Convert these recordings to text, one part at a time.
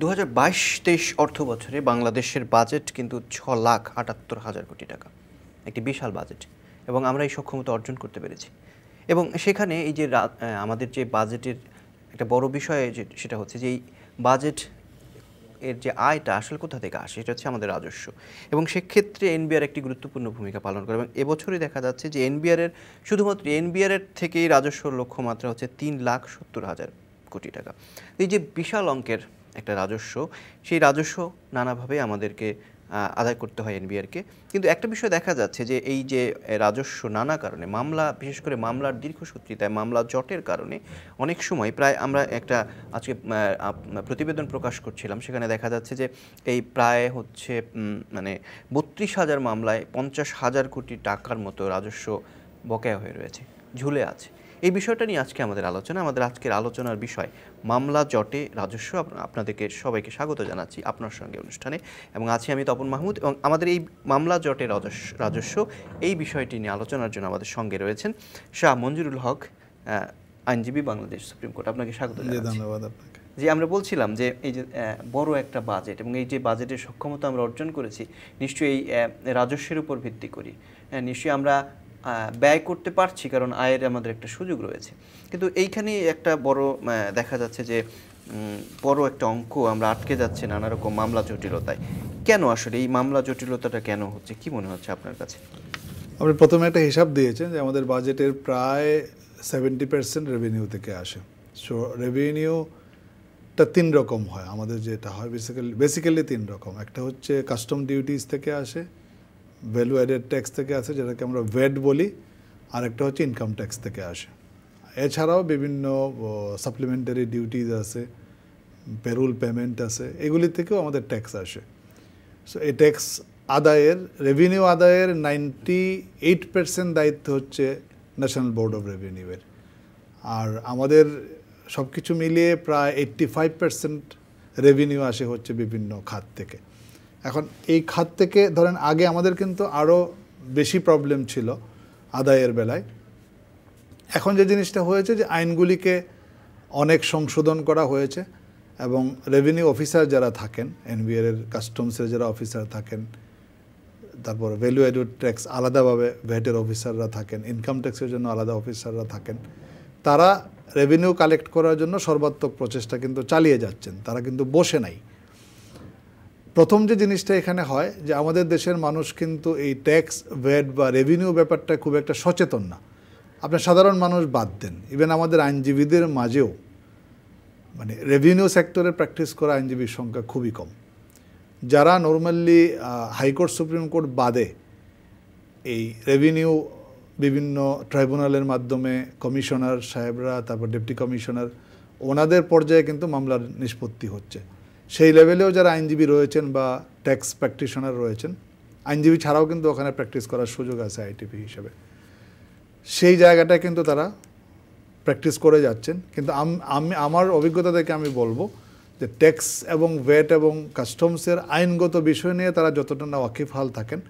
দু বাইশ তেইশ অর্থ বছরে বাংলাদেশের বাজেট কিন্তু ছ লাখ আটাত্তর হাজার কোটি টাকা। একটি বিশাল বাজেট এবং আমরা এই সক্ষমতা অর্জন করতে পেরেছি। এবং সেখানে এই যে আমাদের যে বাজেটের একটা বড় বিষয় যে সেটা হচ্ছে যে এই বাজেট এর যে আয়টা আসলে কোথা থেকে আসে, সেটা হচ্ছে আমাদের রাজস্ব। এবং সেক্ষেত্রে এনবিআর একটি গুরুত্বপূর্ণ ভূমিকা পালন করে। এবং এবছরই দেখা যাচ্ছে যে এনবিআর এর শুধুমাত্র এনবিআর এর থেকেই রাজস্ব লক্ষ্যমাত্রা হচ্ছে তিন লাখ সত্তর হাজার কোটি টাকা। এই যে বিশাল অঙ্কের একটা রাজস্ব, সেই রাজস্ব নানাভাবে আমাদেরকে আদায় করতে হয় এনবিআরকে। কিন্তু একটা বিষয় দেখা যাচ্ছে যে এই যে রাজস্ব নানা কারণে, মামলা, বিশেষ করে মামলার দীর্ঘসূত্রিতায় মামলা জটের কারণে অনেক সময় প্রায় আমরা একটা আজকে প্রতিবেদন প্রকাশ করছিলাম, সেখানে দেখা যাচ্ছে যে এই প্রায় হচ্ছে মানে বত্রিশ হাজার মামলায় পঞ্চাশ হাজার কোটি টাকার মতো রাজস্ব বকেয়া হয়ে রয়েছে, ঝুলে আছে। এই বিষয়টা নিয়ে আজকে আমাদের আলোচনা আমাদের আজকের আলোচনার বিষয় মামলা জটে রাজস্ব আপনাদেরকে সবাইকে স্বাগত জানাচ্ছি আপনার সঙ্গে অনুষ্ঠানে। এবং আছি আমি তপন মাহমুদ এবং আমাদের এই মামলা জটে রাজস্ব রাজস্ব এই বিষয়টি নিয়ে আলোচনার জন্য আমাদের সঙ্গে রয়েছেন শাহ মঞ্জুরুল হক আইনজীবী বাংলাদেশ সুপ্রিম কোর্ট। আপনাকে স্বাগত ধন্যবাদ আপনাকে। যে আমরা বলছিলাম যে এই যে বড় একটা বাজেট এবং এই যে বাজেটের সক্ষমতা আমরা অর্জন করেছি নিশ্চয়ই এই রাজস্বের উপর ভিত্তি করি হ্যাঁ নিশ্চয়ই আমরা ব্যয় করতে পারছি, কারণ আয়ের আমাদের একটা সুযোগ রয়েছে। কিন্তু এইখানে একটা বড় দেখা যাচ্ছে যে বড় একটা অঙ্ক আমরা আটকে যাচ্ছে নানা রকম মামলা জটিলতায়। কেন আসলে এই মামলা জটিলতাটা কেন হচ্ছে? কি মনে হচ্ছে আপনার কাছে? আপনি প্রথমে একটা হিসাব দিয়েছেন যে আমাদের বাজেটের প্রায় সেভেন্টি পার্সেন্ট রেভিনিউ থেকে আসে। সো রেভিনিউটা তিন রকম হয়। আমাদের যেটা হয় বেসিক্যালি বেসিক্যালি তিন রকম। একটা হচ্ছে কাস্টম ডিউটিস থেকে আসে ভ্যালু অ্যাডেড ট্যাক্স থেকে আসে, যেটাকে আমরা ভ্যাট বলি আর একটা হচ্ছে ইনকাম ট্যাক্স থেকে আসে। এছাড়াও বিভিন্ন সাপ্লিমেন্টারি ডিউটিজ আছে পেরুল পেমেন্ট আছে, এগুলি থেকেও আমাদের ট্যাক্স আসে। সো এই ট্যাক্স আদায়ের রেভিনিউ আদায়ের নাইনটি এইট পার্সেন্ট দায়িত্ব হচ্ছে ন্যাশনাল বোর্ড অফ রেভিনিউয়ের আর আমাদের সব কিছু মিলিয়ে প্রায় এইট্টি ফাইভ পার্সেন্ট রেভিনিউ আসে হচ্ছে বিভিন্ন খাত থেকে। এখন এই খাত থেকে ধরেন আগে আমাদের কিন্তু আরও বেশি প্রবলেম ছিল আদায়ের বেলায়। এখন যে জিনিসটা হয়েছে যে আইনগুলিকে অনেক সংশোধন করা হয়েছে এবং রেভিনিউ অফিসার যারা থাকেন এনবিআর এর কাস্টমসের যারা অফিসার থাকেন, তারপর ভ্যালু অ্যাডেড ট্যাক্স আলাদাভাবে ভ্যাটের অফিসাররা থাকেন ইনকাম ট্যাক্সের জন্য আলাদা অফিসাররা থাকেন, তারা রেভিনিউ কালেক্ট করার জন্য সর্বাত্মক প্রচেষ্টা কিন্তু চালিয়ে যাচ্ছেন, তারা কিন্তু বসে নাই। প্রথম যে জিনিসটা এখানে হয় যে আমাদের দেশের মানুষ কিন্তু এই ট্যাক্স ভ্যাট বা রেভিনিউ ব্যাপারটা খুব একটা সচেতন না। আপনার সাধারণ মানুষ বাদ দেন। ইভেন আমাদের আইনজীবীদের মাঝেও মানে রেভিনিউ সেক্টরে প্র্যাকটিস করা আইনজীবীর সংখ্যা খুবই কম। যারা নর্মালি হাইকোর্ট সুপ্রিম কোর্ট বাদে এই রেভিনিউ বিভিন্ন ট্রাইব্যুনালের মাধ্যমে কমিশনার সাহেবরা, তারপর ডেপুটি কমিশনার ওনাদের পর্যায়ে কিন্তু মামলার নিষ্পত্তি হচ্ছে। সেই লেভেলেও যারা আইনজীবী রয়েছেন বা ট্যাক্স প্র্যাকটিশনার রয়েছেন, আইনজীবী ছাড়াও কিন্তু ওখানে প্র্যাকটিস করার সুযোগ আছে আইটিপি হিসেবে। সেই জায়গাটায় কিন্তু তারা প্র্যাকটিস করে যাচ্ছেন। কিন্তু আমি আমার অভিজ্ঞতা থেকে আমি বলব যে ট্যাক্স এবং ভ্যাট এবং কাস্টমসের আইনগত বিষয় নিয়ে তারা যতটা না ওয়াকিফহাল থাকেন,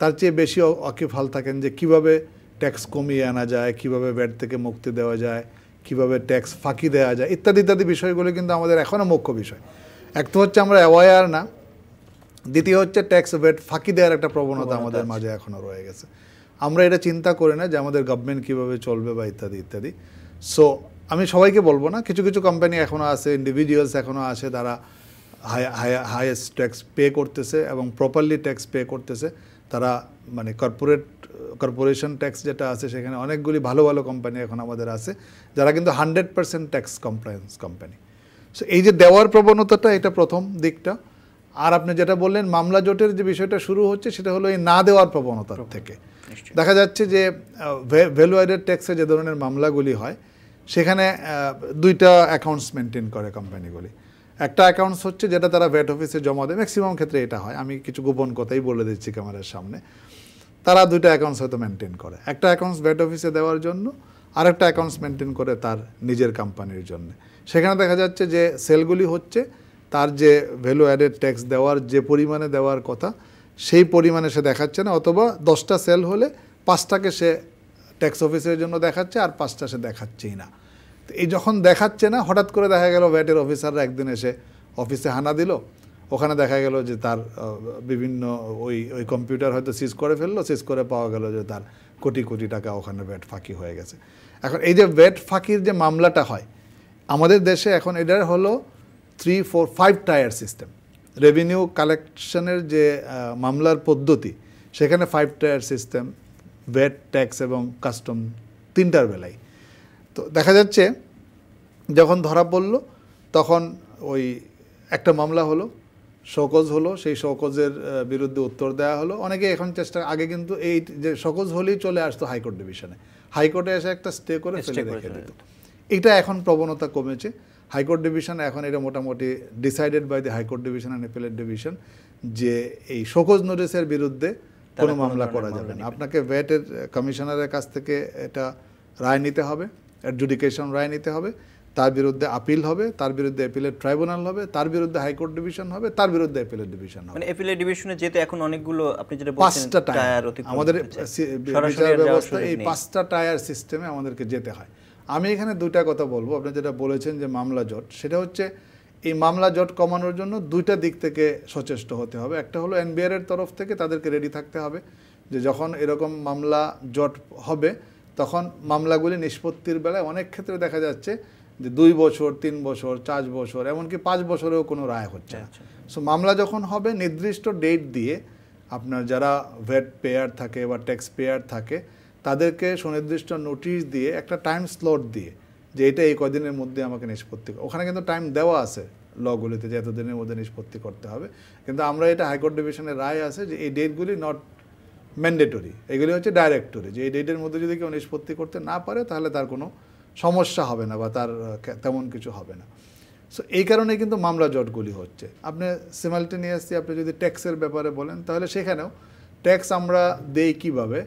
তার চেয়ে বেশি ওয়াকিফহাল থাকেন যে কীভাবে ট্যাক্স কমিয়ে আনা যায়, কীভাবে ভ্যাট থেকে মুক্তি দেওয়া যায়, কীভাবে ট্যাক্স ফাঁকি দেওয়া যায়, ইত্যাদি ইত্যাদি বিষয়গুলো কিন্তু আমাদের এখনও মুখ্য বিষয়। এক তো হচ্ছে আমরা অ্যাওয়ার না দ্বিতীয় হচ্ছে ট্যাক্স ভ্যাট ফাঁকি দেওয়ার একটা প্রবণতা আমাদের মাঝে এখনও রয়ে গেছে। আমরা এটা চিন্তা করি না যে আমাদের গভর্নমেন্ট কীভাবে চলবে বা ইত্যাদি ইত্যাদি। সো আমি সবাইকে বলব না কিছু কিছু কোম্পানি এখনও আছে ইন্ডিভিজুয়ালস এখনও আছে তারা হাইয়েস্ট ট্যাক্স পে করতেছে এবং প্রপারলি ট্যাক্স পে করতেছে। তারা মানে কর্পোরেট কর্পোরেশন ট্যাক্স যেটা আছে সেখানে অনেকগুলি ভালো ভালো কোম্পানি এখন আমাদের আছে যারা কিন্তু hundred percent tax compliance company so এই যে দেওয়ার প্রবণতাটা এটা প্রথম দিকটা। আর আপনি যেটা বললেন মামলা জোটের যে বিষয়টা শুরু হচ্ছে সেটা হলো এই না দেওয়ার প্রবণতার থেকে। দেখা যাচ্ছে যে ভ্যালু অ্যাডেড ট্যাক্সে যে ধরনের মামলাগুলি হয় সেখানে দুইটা অ্যাকাউন্টস মেনটেন করে কোম্পানিগুলি একটা অ্যাকাউন্টস হচ্ছে যেটা তারা ভ্যাট অফিসে জমা দেয়। ম্যাক্সিমাম ক্ষেত্রে এটা হয়। আমি কিছু গোপন কথাই বলে দিচ্ছি ক্যামেরার সামনে। তারা দুইটা অ্যাকাউন্টস হয়তো মেনটেন করে। একটা অ্যাকাউন্টস ভ্যাট অফিসে দেওয়ার জন্য আর একটা অ্যাকাউন্টস মেনটেন করে তার নিজের কোম্পানির জন্য। সেখানে দেখা যাচ্ছে যে সেলগুলি হচ্ছে, তার যে ভ্যালু অ্যাডেড ট্যাক্স দেওয়ার যে পরিমাণে দেওয়ার কথা, সেই পরিমাণে সে দেখাচ্ছে না, অথবা দশটা সেল হলে পাঁচটাকে সে ট্যাক্স অফিসের জন্য দেখাচ্ছে আর পাঁচটা সে দেখাচ্ছেই না। তো এই যখন দেখাচ্ছে না, হঠাৎ করে দেখা গেল ভ্যাটের অফিসাররা একদিন এসে অফিসে হানা দিল, ওখানে দেখা গেল যে তার বিভিন্ন ওই ওই কম্পিউটার হয়তো সিজ করে ফেলল সিজ করে পাওয়া গেল যে তার কোটি কোটি টাকা ওখানে ভ্যাট ফাঁকি হয়ে গেছে। এখন এই যে ভ্যাট ফাঁকির যে মামলাটা হয় আমাদের দেশে এখন এটার হলো three four five tier system revenue কালেকশনের যে মামলার পদ্ধতি সেখানে five tier system VAT tax এবং কাস্টম তিনটার বেলায়। তো দেখা যাচ্ছে যখন ধরা পড়ল তখন ওই একটা মামলা হলো শোকজ হলো সেই শোকজের বিরুদ্ধে উত্তর দেওয়া হলো। অনেকে এখন চেষ্টা আগে কিন্তু এই যে শোকজ হলেই চলে আসতো হাইকোর্ট ডিভিশনে। হাইকোর্টে এসে একটা স্টে করে ফেলে রেখে দিত। এটা এখন প্রবণতা কমেছে। হাইকোর্ট ডিভিশন এখন এটা মোটামুটি decided by the high court division and appellate division যে এই শোকজ নোটিসের বিরুদ্ধে কোনো মামলা করা যাবে না। আপনাকে ভ্যাটের কমিশনারের কাছ থেকে এটা রায় নিতে হবে অ্যাডজুডিকেশন রায় নিতে হবে তার বিরুদ্ধে আপিল হবে তার বিরুদ্ধে অ্যাপিলেট ট্রাইব্যুনাল হবে তার বিরুদ্ধে হাইকোর্ট ডিভিশন হবে তার বিরুদ্ধে অ্যাপিলেট ডিভিশন হবে। মানে এপিলেট ডিভিশনে যেতে এখন অনেকগুলো আপনি যেটা বলছেন পাঁচটা টায়ার আমাদের বিচার ব্যবস্থা এই পাঁচটা টায়ার সিস্টেমে আমাদেরকে যেতে হয়। আমি এখানে দুইটা কথা বলব। আপনি যেটা বলেছেন যে মামলা জট সেটা হচ্ছে এই মামলা জট কমানোর জন্য দুইটা দিক থেকে সচেষ্ট হতে হবে। একটা হলো এনবিআর এর তরফ থেকে তাদেরকে রেডি থাকতে হবে যে যখন এরকম মামলা জট হবে তখন মামলাগুলি নিষ্পত্তির বেলায় অনেক ক্ষেত্রে দেখা যাচ্ছে যে দুই বছর তিন বছর চার বছর এমনকি পাঁচ বছরেও কোনো রায় হচ্ছে না। আচ্ছা। সো মামলা যখন হবে নির্দিষ্ট ডেট দিয়ে আপনার যারা ভেট পেয়ার থাকে বা ট্যাক্স পেয়ার থাকে তাদেরকে সুনির্দিষ্ট নোটিশ দিয়ে একটা টাইম স্লট দিয়ে যে এটা এই কদিনের মধ্যে আমাকে নিষ্পত্তি কর- ওখানে কিন্তু টাইম দেওয়া আছে লগুলিতে যে এতদিনের মধ্যে নিষ্পত্তি করতে হবে। কিন্তু আমরা এটা হাইকোর্ট ডিভিশনের রায় আছে যে এই ডেটগুলি নট ম্যান্ডেটরি এগুলি হচ্ছে ডাইরেক্টরি যে এই ডেটের মধ্যে যদি কেউ নিষ্পত্তি করতে না পারে তাহলে তার কোনো সমস্যা হবে না বা তার তেমন কিছু হবে না। সো এই কারণে কিন্তু মামলা জটগুলি হচ্ছে। আপনি সিমালটেনিয়াসলি আপনি যদি ট্যাক্সের ব্যাপারে বলেন, তাহলে সেখানেও ট্যাক্স আমরা দেই কীভাবে?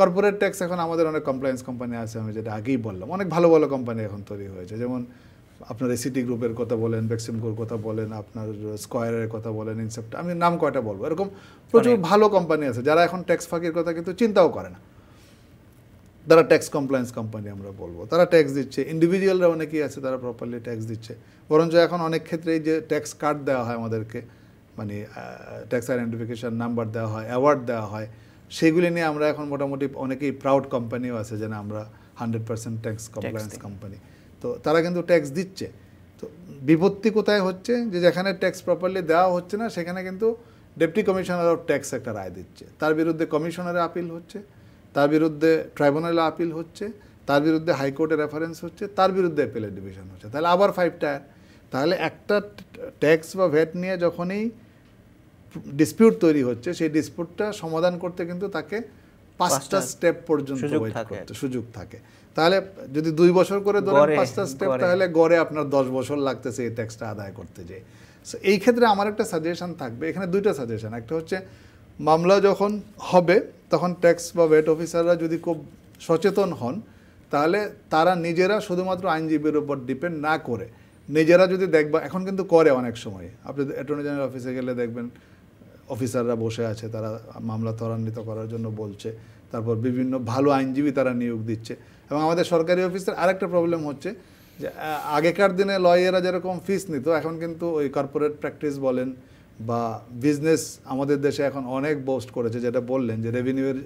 কর্পোরেট ট্যাক্স এখন আমাদের অনেক কমপ্লায়েন্স কোম্পানি আছে আমি যেটা আগেই বললাম। অনেক ভালো ভালো কোম্পানি এখন তৈরি হয়েছে। যেমন আপনার এসিটি গ্রুপের কথা বলেন বেক্সিমকোর কথা বলেন আপনার স্কোয়ারের কথা বলেন ইনসেপ্ট আমি নাম কয়টা বলব? এরকম প্রচুর ভালো কোম্পানি আছে যারা এখন ট্যাক্স ফাঁকির কথা কিন্তু চিন্তাও করে না। তারা ট্যাক্স কমপ্লায়েন্স কোম্পানি আমরা বলব। তারা ট্যাক্স দিচ্ছে ইন্ডিভিজুয়ালরা অনেকেই আছে তারা প্রপারলি ট্যাক্স দিচ্ছে। বরঞ্চ এখন অনেক ক্ষেত্রে এই যে ট্যাক্স কার্ড দেওয়া হয় আমাদেরকে মানে ট্যাক্স আইডেন্টিফিকেশন নাম্বার দেওয়া হয় অ্যাওয়ার্ড দেওয়া হয় সেগুলি নিয়ে আমরা এখন মোটামুটি অনেকেই প্রাউড কোম্পানিও আছে যে না আমরা hundred percent tax compliance company তো তারা কিন্তু ট্যাক্স দিচ্ছে। তো বিপত্তি কোথায় হচ্ছে? যে যেখানে ট্যাক্স প্রপারলি দেওয়া হচ্ছে না সেখানে কিন্তু ডেপুটি কমিশনার অফ ট্যাক্স একটা রায় দিচ্ছে। তার বিরুদ্ধে কমিশনারে আপিল হচ্ছে তার বিরুদ্ধে ট্রাইব্যুনালে আপিল হচ্ছে তার বিরুদ্ধে হাইকোর্টে রেফারেন্স হচ্ছে তার বিরুদ্ধে অ্যাপিলের ডিভিশন হচ্ছে। তাহলে আবার ফাইভ টায়ার তাহলে একটা ট্যাক্স বা ভ্যাট নিয়ে যখনই ডিসপিউট তৈরি হচ্ছে সেই ডিসপিউটটা সমাধান করতে কিন্তু তাকে পাঁচটা স্টেপ পর্যন্ত ওয়েট করতে সুযোগ থাকে। তাহলে যদি দুই বছর করে ধরেন পাঁচটা স্টেপ তাহলে গড়ে আপনার দশ বছর লাগতেছে এই ট্যাক্সটা আদায় করতে যেয়ে। সো এই ক্ষেত্রে আমার একটা সাজেশন থাকবে এখানে দুইটা সাজেশন একটা হচ্ছে মামলা যখন হবে তখন ট্যাক্স বা ভেট অফিসাররা যদি খুব সচেতন হন তাহলে তারা নিজেরা শুধুমাত্র আইনজীবীর উপর ডিপেন্ড না করে নিজেরা যদি দেখবা এখন কিন্তু করে অনেক সময়। আপনি অ্যাটর্নি জেনারেল অফিসে গেলে দেখবেন অফিসাররা বসে আছে তারা মামলা ত্বরান্বিত করার জন্য বলছে। তারপর বিভিন্ন ভালো আইনজীবী তারা নিয়োগ দিচ্ছে। এবং আমাদের সরকারি অফিসের আরেকটা প্রবলেম হচ্ছে যে আগেকার দিনে লয়াররা যেরকম ফিস নিত এখন কিন্তু ওই কর্পোরেট প্র্যাকটিস বলেন বা বিজনেস আমাদের দেশে এখন অনেক বোস্ট করেছে যেটা বললেন যে রেভিনিউয়ের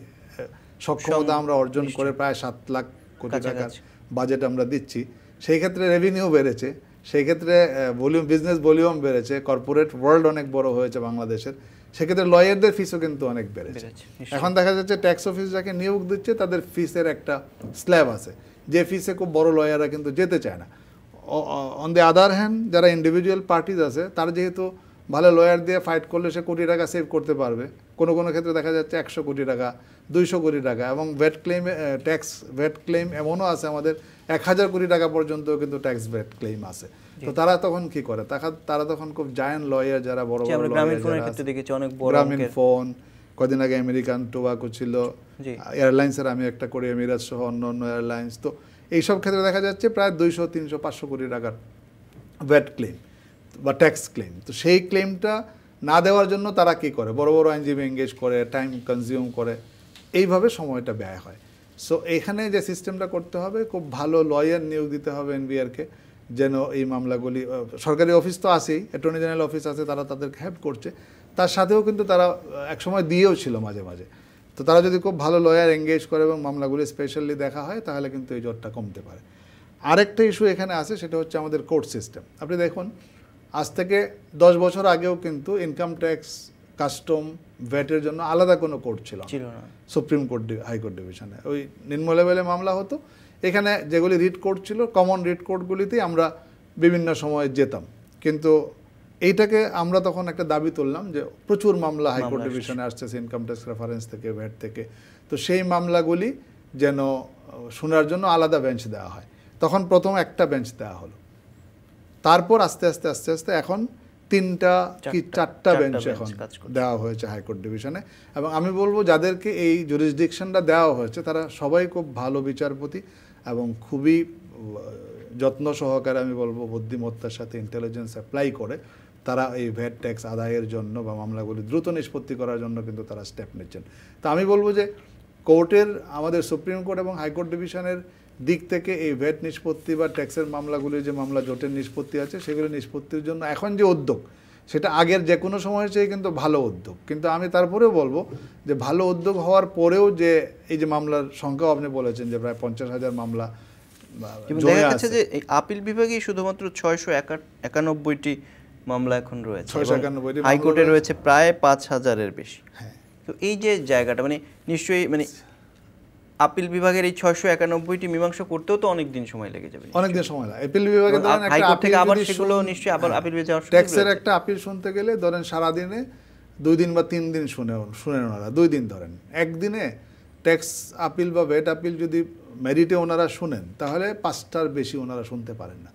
সক্ষমতা আমরা অর্জন করে প্রায় সাত লাখ কোটি টাকার। বাজেট আমরা দিচ্ছি। সেই ক্ষেত্রে রেভিনিউ বেড়েছে। সেই ক্ষেত্রে ভলিউম বিজনেস ভলিউম বেড়েছে। কর্পোরেট ওয়ার্ল্ড অনেক বড় হয়েছে বাংলাদেশের। সেক্ষেত্রে লয়ারদের ফিসও কিন্তু অনেক বেড়েছে। এখন দেখা যাচ্ছে ট্যাক্স অফিস যাকে নিয়োগ দিচ্ছে তাদের ফিসের একটা স্ল্যাব আছে। যে ফিসে খুব বড় লয়াররা কিন্তু যেতে চায় না। অন দি আদার হ্যান্ড যারা ইন্ডিভিজুয়াল পার্টিজ আছে তার যেহেতু ভালো লয়ার দিয়ে ফাইট করলে সে কোটি টাকা সেভ করতে পারবে। কোনো কোনো ক্ষেত্রে দেখা যাচ্ছে একশো কোটি টাকা দুইশো কোটি টাকা এবং VAT claim tax VAT claim এমনও আছে আমাদের এক হাজার কোটি টাকা পর্যন্ত কিন্তু ট্যাক্স ভ্যাট ক্লেম আছে। তো তারা তখন কি করে? তারা- তখন খুব জায়ান্ট লয়ার যারা বড় বড় গ্রামীণ ফোনের ক্ষেত্রে দেখেছি অনেক বড় গ্রামীণ ফোন কদিন আগে আমেরিকান টোবাকো ছিল এয়ারলাইন্সের আমি একটা করি এমিরাত সহ অন্য অন্য এয়ারলাইন্স তো এইসব ক্ষেত্রে দেখা যাচ্ছে প্রায় দুইশো তিনশো পাঁচশো কোটি টাকার ভ্যাট ক্লেম বা ট্যাক্স ক্লেম তো সেই ক্লেমটা না দেওয়ার জন্য তারা কি করে? বড় বড় আইনজীবী এঙ্গেজ করে টাইম কনজিউম করে। এইভাবে সময়টা ব্যয় হয়। সো এখানে যে সিস্টেমটা করতে হবে খুব ভালো লয়ার নিয়োগ দিতে হবে এনবিআরকে যেন এই মামলাগুলি সরকারি অফিস তো আছেই অ্যাটর্নি জেনারেল অফিস আছে তারা তাদেরকে হেল্প করছে। তার সাথেও কিন্তু তারা একসময় দিয়েও ছিল মাঝে মাঝে। তো তারা যদি খুব ভালো লয়ার এঙ্গেজ করে এবং মামলাগুলি স্পেশালি দেখা হয় তাহলে কিন্তু এই জটটা কমতে পারে। আরেকটা ইস্যু এখানে আছে সেটা হচ্ছে আমাদের কোর্ট সিস্টেম আপনি দেখুন আজ থেকে দশ বছর আগেও কিন্তু ইনকাম ট্যাক্স কাস্টম ভ্যাটের জন্য আলাদা কোনো কোর্ট ছিল সুপ্রিম কোর্ট হাইকোর্ট ডিভিশনে ওই নিম্ন লেভেলে মামলা হতো এখানে যেগুলি রিড কোর্ট ছিল কমন রিট কোর্টগুলিতেই আমরা বিভিন্ন সময় যেতাম। কিন্তু এইটাকে আমরা তখন একটা দাবি তুললাম যে প্রচুর মামলা হাইকোর্ট ডিভিশনে আসছে ইনকাম ট্যাক্স রেফারেন্স থেকে ভ্যাট থেকে। তো সেই মামলাগুলি যেন শোনার জন্য আলাদা বেঞ্চ দেওয়া হয়। তখন প্রথম একটা বেঞ্চ দেওয়া হলো। তারপর আস্তে আস্তে আস্তে আস্তে এখন তিনটা কি চারটা- বেঞ্চ এখন দেওয়া হয়েছে হাইকোর্ট ডিভিশনে। এবং আমি বলব যাদেরকে এই জুরিসডিকশনটা দেওয়া হয়েছে তারা সবাই খুব ভালো বিচারপতি। এবং খুবই যত্ন সহকারে আমি বলব বুদ্ধিমত্তার সাথে ইন্টেলিজেন্স অ্যাপ্লাই করে তারা এই ভ্যাট ট্যাক্স আদায়ের জন্য বা মামলাগুলি দ্রুত নিষ্পত্তি করার জন্য কিন্তু তারা স্টেপ নিচ্ছেন। তা আমি বলব যে কোর্টের, আমাদের সুপ্রিম কোর্ট এবং হাইকোর্ট ডিভিশনের দিক থেকে এই ভ্যাট নিষ্পত্তি বা ট্যাক্সের মামলাগুলির যে মামলা জোটের নিষ্পত্তি আছে, সেগুলি নিষ্পত্তির জন্য এখন যে উদ্যোগ সেটা আগের যে কোনো সময়ের চেয়ে কিন্তু ভালো উদ্যোগ। কিন্তু আমি তারপরেও বলব যে ভালো উদ্যোগ হওয়ার পরেও যে এই যে মামলার সংখ্যাও আপনি বলেছেন যে প্রায় পঞ্চাশ হাজার মামলা দেখা যাচ্ছে যে আপিল বিভাগেই শুধুমাত্র ছয়শো একানব্বইটি মামলা এখন রয়েছে 691 টি হাইকোর্টে রয়েছে। রয়েছে প্রায় পাঁচ হাজারের বেশি। হ্যাঁ। তো এই যে জায়গাটা মানে নিশ্চয়ই মানে আপিল বিভাগের এই ছয়শো একানব্বইটি মীমাংসা করতেও তো অনেক দিন সময় লেগে যাবে। অনেকদিন সময় লাগে। এপিল বিভাগে হাইকোর্ট থেকে আবার সেগুলো নিশ্চয়ই আবার হ্যাঁ। আপিল বিভাগে ট্যাক্সের একটা আপিল শুনতে গেলে ধরেন সারাদিনে দুই দিন বা তিন দিন শুনে শুনেন ওনারা দুই দিন ধরেন। একদিনে ট্যাক্স আপিল বা ভেট আপিল যদি মেরিটে ওনারা শুনেন তাহলে পাঁচটার বেশি ওনারা শুনতে পারেন না।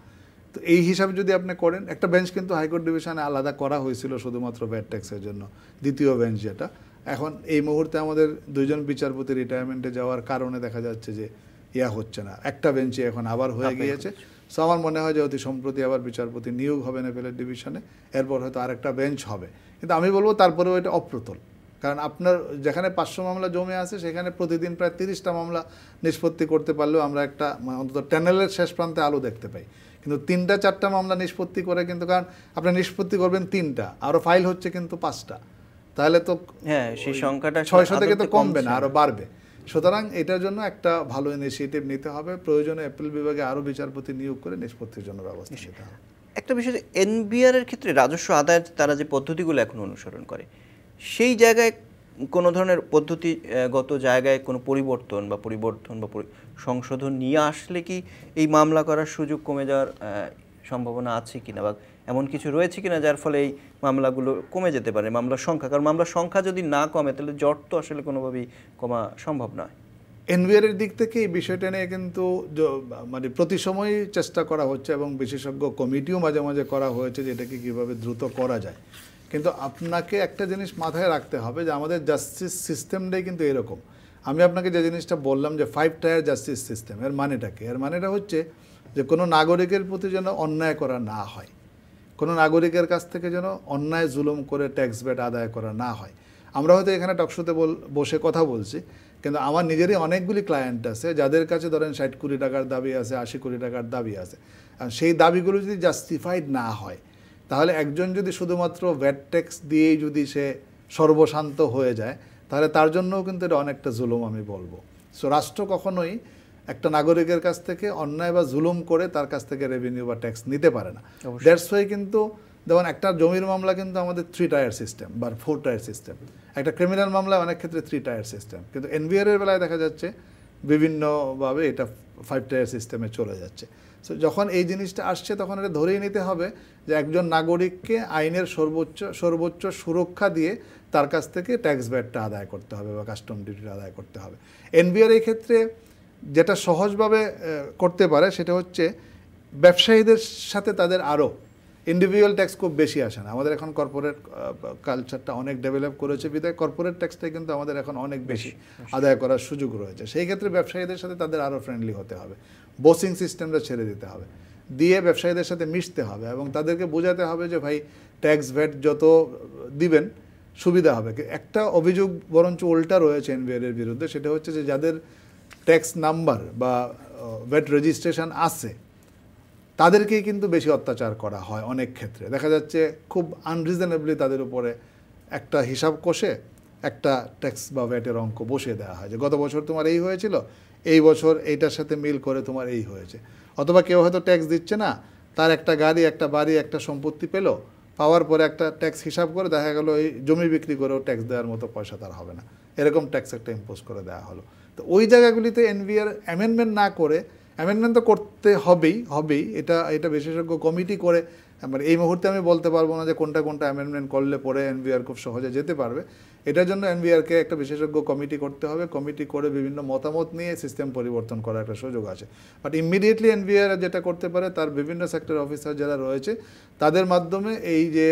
তো এই হিসাবে যদি আপনি করেন একটা বেঞ্চ কিন্তু হাইকোর্ট ডিভিশনে আলাদা করা হয়েছিল শুধুমাত্র ভ্যাট ট্যাক্সের জন্য দ্বিতীয় বেঞ্চ যেটা। এখন এই মুহূর্তে আমাদের দুইজন বিচারপতি রিটায়ারমেন্টে যাওয়ার কারণে দেখা যাচ্ছে যে ইয়া হচ্ছে না। একটা বেঞ্চে এখন আবার হয়ে গিয়েছে। সো আমার মনে হয় যে অতি সম্প্রতি আবার বিচারপতি নিয়োগ হবে অ্যাপেলের ডিভিশনে এরপর হয়তো আরেকটা বেঞ্চ হবে। কিন্তু আমি বলব তারপরেও এটা অপ্রতুল। কারণ আপনার যেখানে পাঁচশো মামলা জমে আছে সেখানে প্রতিদিন প্রায় তিরিশটা মামলা নিষ্পত্তি করতে পারলেও আমরা একটা মানে অন্তত ট্যানেলের শেষ প্রান্তে আলো দেখতে পাই। কিন্তু তিনটা চারটা মামলা নিষ্পত্তি করে কিন্তু কারণ আপনি নিষ্পত্তি করবেন তিনটা আরও ফাইল হচ্ছে কিন্তু পাঁচটা। তাহলে তো হ্যাঁ সেই সংখ্যাটা ছয়শো থেকে তো কমবে না আরও বাড়বে। সুতরাং এটার জন্য একটা ভালো ইনিশিয়েটিভ নিতে হবে। প্রয়োজনে অ্যাপিল বিভাগে আরও বিচারপতি নিয়োগ করে নিষ্পত্তির জন্য ব্যবস্থা নিতে হবে। একটা বিষয় এনবিআর এর ক্ষেত্রে রাজস্ব আদায়ের তারা যে পদ্ধতিগুলো এখন অনুসরণ করে সেই জায়গায় কোনো ধরনের পদ্ধতিগত জায়গায় কোনো পরিবর্তন বা পরিবর্তন বা সংশোধন নিয়ে আসলে কি এই মামলা করার সুযোগ কমে যাওয়ার সম্ভাবনা আছে কিনা বা এমন কিছু রয়েছে কিনা যার ফলে এই মামলাগুলো কমে যেতে পারে মামলার সংখ্যা। কারণ মামলার সংখ্যা যদি না কমে, তাহলে জট তো আসলে কোনোভাবেই কমা সম্ভব নয়। এনবিআর এর দিক থেকে এই বিষয়টা নিয়ে কিন্তু মানে প্রতি সময়ই চেষ্টা করা হচ্ছে এবং বিশেষজ্ঞ কমিটিও মাঝে মাঝে করা হয়েছে যে এটাকে কীভাবে দ্রুত করা যায়। কিন্তু আপনাকে একটা জিনিস মাথায় রাখতে হবে যে আমাদের জাস্টিস সিস্টেমটাই কিন্তু এরকম। আমি আপনাকে যে জিনিসটা বললাম যে ফাইভ টায়ার জাস্টিস সিস্টেম এর মানেটা কি? এর মানেটা হচ্ছে যে কোনো নাগরিকের প্রতি যেন অন্যায় করা না হয়, কোনো নাগরিকের কাছ থেকে যেন অন্যায় জুলুম করে ট্যাক্স ব্যাট আদায় করা না হয়। আমরা হয়তো এখানে টকশোতে বল, বসে কথা বলছি, কিন্তু আমার নিজেরই অনেকগুলি ক্লায়েন্ট আছে, যাদের কাছে ধরেন ষাট কোটি টাকার দাবি আছে, আশি কোটি টাকার দাবি আছে। সেই দাবিগুলো যদি জাস্টিফাইড না হয়, তাহলে একজন যদি শুধুমাত্র ভ্যাট ট্যাক্স দিয়েই যদি সে সর্বশান্ত হয়ে যায়, তাহলে তার জন্যও কিন্তু এটা অনেকটা জুলুম আমি বলব। সো রাষ্ট্র কখনোই একটা নাগরিকের কাছ থেকে অন্যায় বা জুলুম করে তার কাছ থেকে রেভিনিউ বা ট্যাক্স নিতে পারে না। দ্যাটস ওয়াই কিন্তু যেমন একটা জমির মামলা কিন্তু আমাদের থ্রি টায়ার সিস্টেম বা ফোর টায়ার সিস্টেম একটা ক্রিমিনাল মামলা অনেক ক্ষেত্রে থ্রি টায়ার সিস্টেম কিন্তু এনবিআর এর বেলায় দেখা যাচ্ছে বিভিন্নভাবে এটা ফাইভ টায়ার সিস্টেমে চলে যাচ্ছে। সো যখন এই জিনিসটা আসছে তখন এটা ধরেই নিতে হবে যে একজন নাগরিককে আইনের সর্বোচ্চ সর্বোচ্চ সুরক্ষা দিয়ে তার কাছ থেকে ট্যাক্স ব্যাটটা আদায় করতে হবে বা কাস্টম ডিউটিটা আদায় করতে হবে। এনবিআর এই ক্ষেত্রে যেটা সহজভাবে করতে পারে সেটা হচ্ছে ব্যবসায়ীদের সাথে তাদের আরও ইন্ডিভিজুয়াল ট্যাক্স খুব বেশি আসে না। আমাদের এখন কর্পোরেট কালচারটা অনেক ডেভেলপ করেছে বিধায় কর্পোরেট ট্যাক্সটাই কিন্তু আমাদের এখন অনেক বেশি আদায় করার সুযোগ রয়েছে। সেই ক্ষেত্রে ব্যবসায়ীদের সাথে তাদের আরও ফ্রেন্ডলি হতে হবে। বোসিং সিস্টেমটা ছেড়ে দিতে হবে। দিয়ে ব্যবসায়ীদের সাথে মিশতে হবে এবং তাদেরকে বোঝাতে হবে যে ভাই ট্যাক্স ভ্যাট যত দিবেন সুবিধা হবে। একটা অভিযোগ বরঞ্চ উল্টা রয়েছে এনবিআর এর বিরুদ্ধে সেটা হচ্ছে যে যাদের ট্যাক্স নাম্বার বা ভ্যাট রেজিস্ট্রেশন আছে, তাদেরকেই কিন্তু বেশি অত্যাচার করা হয় অনেক ক্ষেত্রে। দেখা যাচ্ছে খুব আনরিজনেবলি তাদের উপরে একটা হিসাব কষে একটা ট্যাক্স বা ভ্যাটের অঙ্ক বসিয়ে দেওয়া হয় যে, গত বছর তোমার এই হয়েছিল, এই বছর এইটার সাথে মিল করে তোমার এই হয়েছে। অথবা কেউ হয়তো ট্যাক্স দিচ্ছে না, তার একটা গাড়ি, একটা বাড়ি, একটা সম্পত্তি পেল, পাওয়ার পরে একটা ট্যাক্স হিসাব করে দেখা গেলো এই জমি বিক্রি করেও ট্যাক্স দেওয়ার মতো পয়সা তার হবে না। এরকম ট্যাক্স একটা ইম্পোজ করে দেওয়া হলো। তো ওই জায়গাগুলিতে এনভিআর অ্যামেন্ডমেন্ট না করে অ্যামেন্ডমেন্ট তো করতে হবেই হবেই। এটা এটা বিশেষজ্ঞ কমিটি করে মানে এই মুহূর্তে আমি বলতে পারব না যে কোনটা কোনটা অ্যামেন্ডমেন্ট করলে পরে এনভিআর খুব সহজে যেতে পারবে। এটার জন্য এনভিআরকে একটা বিশেষজ্ঞ কমিটি করতে হবে। কমিটি করে বিভিন্ন মতামত নিয়ে সিস্টেম পরিবর্তন করার একটা সুযোগ আছে। বাট ইমিডিয়েটলি এনভিআর যেটা করতে পারে, তার বিভিন্ন সেক্টর অফিসার যারা রয়েছে, তাদের মাধ্যমে এই যে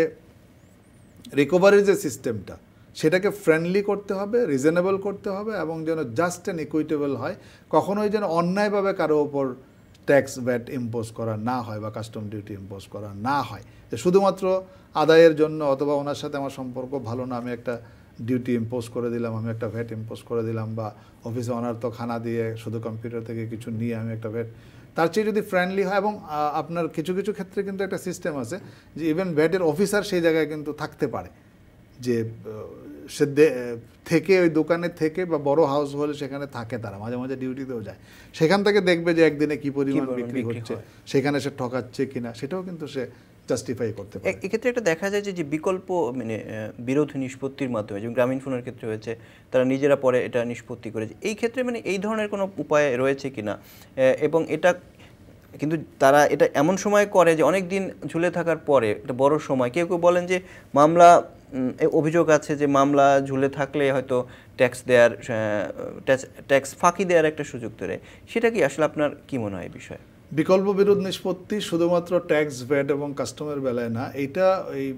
রিকভারির যে সিস্টেমটা সেটাকে ফ্রেন্ডলি করতে হবে রিজনেবল করতে হবে এবং যেন জাস্ট অ্যান্ড ইকুইটেবল হয়। কখনোই যেন অন্যায়ভাবে কারও ওপর ট্যাক্স ভ্যাট ইম্পোজ করা না হয় বা কাস্টম ডিউটি ইম্পোজ করা না হয়। যে শুধুমাত্র আদায়ের জন্য অথবা ওনার সাথে আমার সম্পর্ক ভালো না, আমি একটা ডিউটি ইম্পোজ করে দিলাম, আমি একটা ভ্যাট ইম্পোজ করে দিলাম বা অফিসে ওনার তো খানা দিয়ে শুধু কম্পিউটার থেকে কিছু নিয়ে আমি একটা ভ্যাট তার চেয়ে যদি ফ্রেন্ডলি হয় এবং আপনার কিছু কিছু ক্ষেত্রে কিন্তু একটা সিস্টেম আছে যে ইভেন ভ্যাটের অফিসার সেই জায়গায় কিন্তু থাকতে পারে। যে সে থেকে ওই দোকানে থেকে বা বড় হাউস হলে সেখানে থাকে তারা মাঝে মাঝে ডিউটিতেও যায়। সেখান থেকে দেখবে যে একদিনে কি পরিমাণ বিক্রি হচ্ছে সেখানে সে ঠকাচ্ছে কিনা সেটাও কিন্তু সে জাস্টিফাই করতে পারে। এক্ষেত্রে একটা দেখা যায় যে যে বিকল্প মানে বিরোধ নিষ্পত্তির মাধ্যমে যেমন গ্রামীণ ফোনের ক্ষেত্রে হয়েছে তারা নিজেরা পরে এটা নিষ্পত্তি করেছে। এই ক্ষেত্রে মানে এই ধরনের কোনো উপায় রয়েছে কিনা? এবং এটা কিন্তু তারা এটা এমন সময় করে যে অনেক দিন ঝুলে থাকার পরে একটা বড় সময়। কেউ কেউ বলেন যে মামলা অভিযোগ আছে যে মামলা ঝুলে থাকলে হয়তো ট্যাক্স দেওয়ার ট্যাক্স ফাঁকি দেওয়ার একটা সুযোগ তৈরি সেটা কি আসলে আপনার কি মনে হয় বিষয়? বিকল্প বিরোধ নিষ্পত্তি শুধুমাত্র ট্যাক্স ভ্যাট এবং কাস্টমের বেলায় না, এইটা এই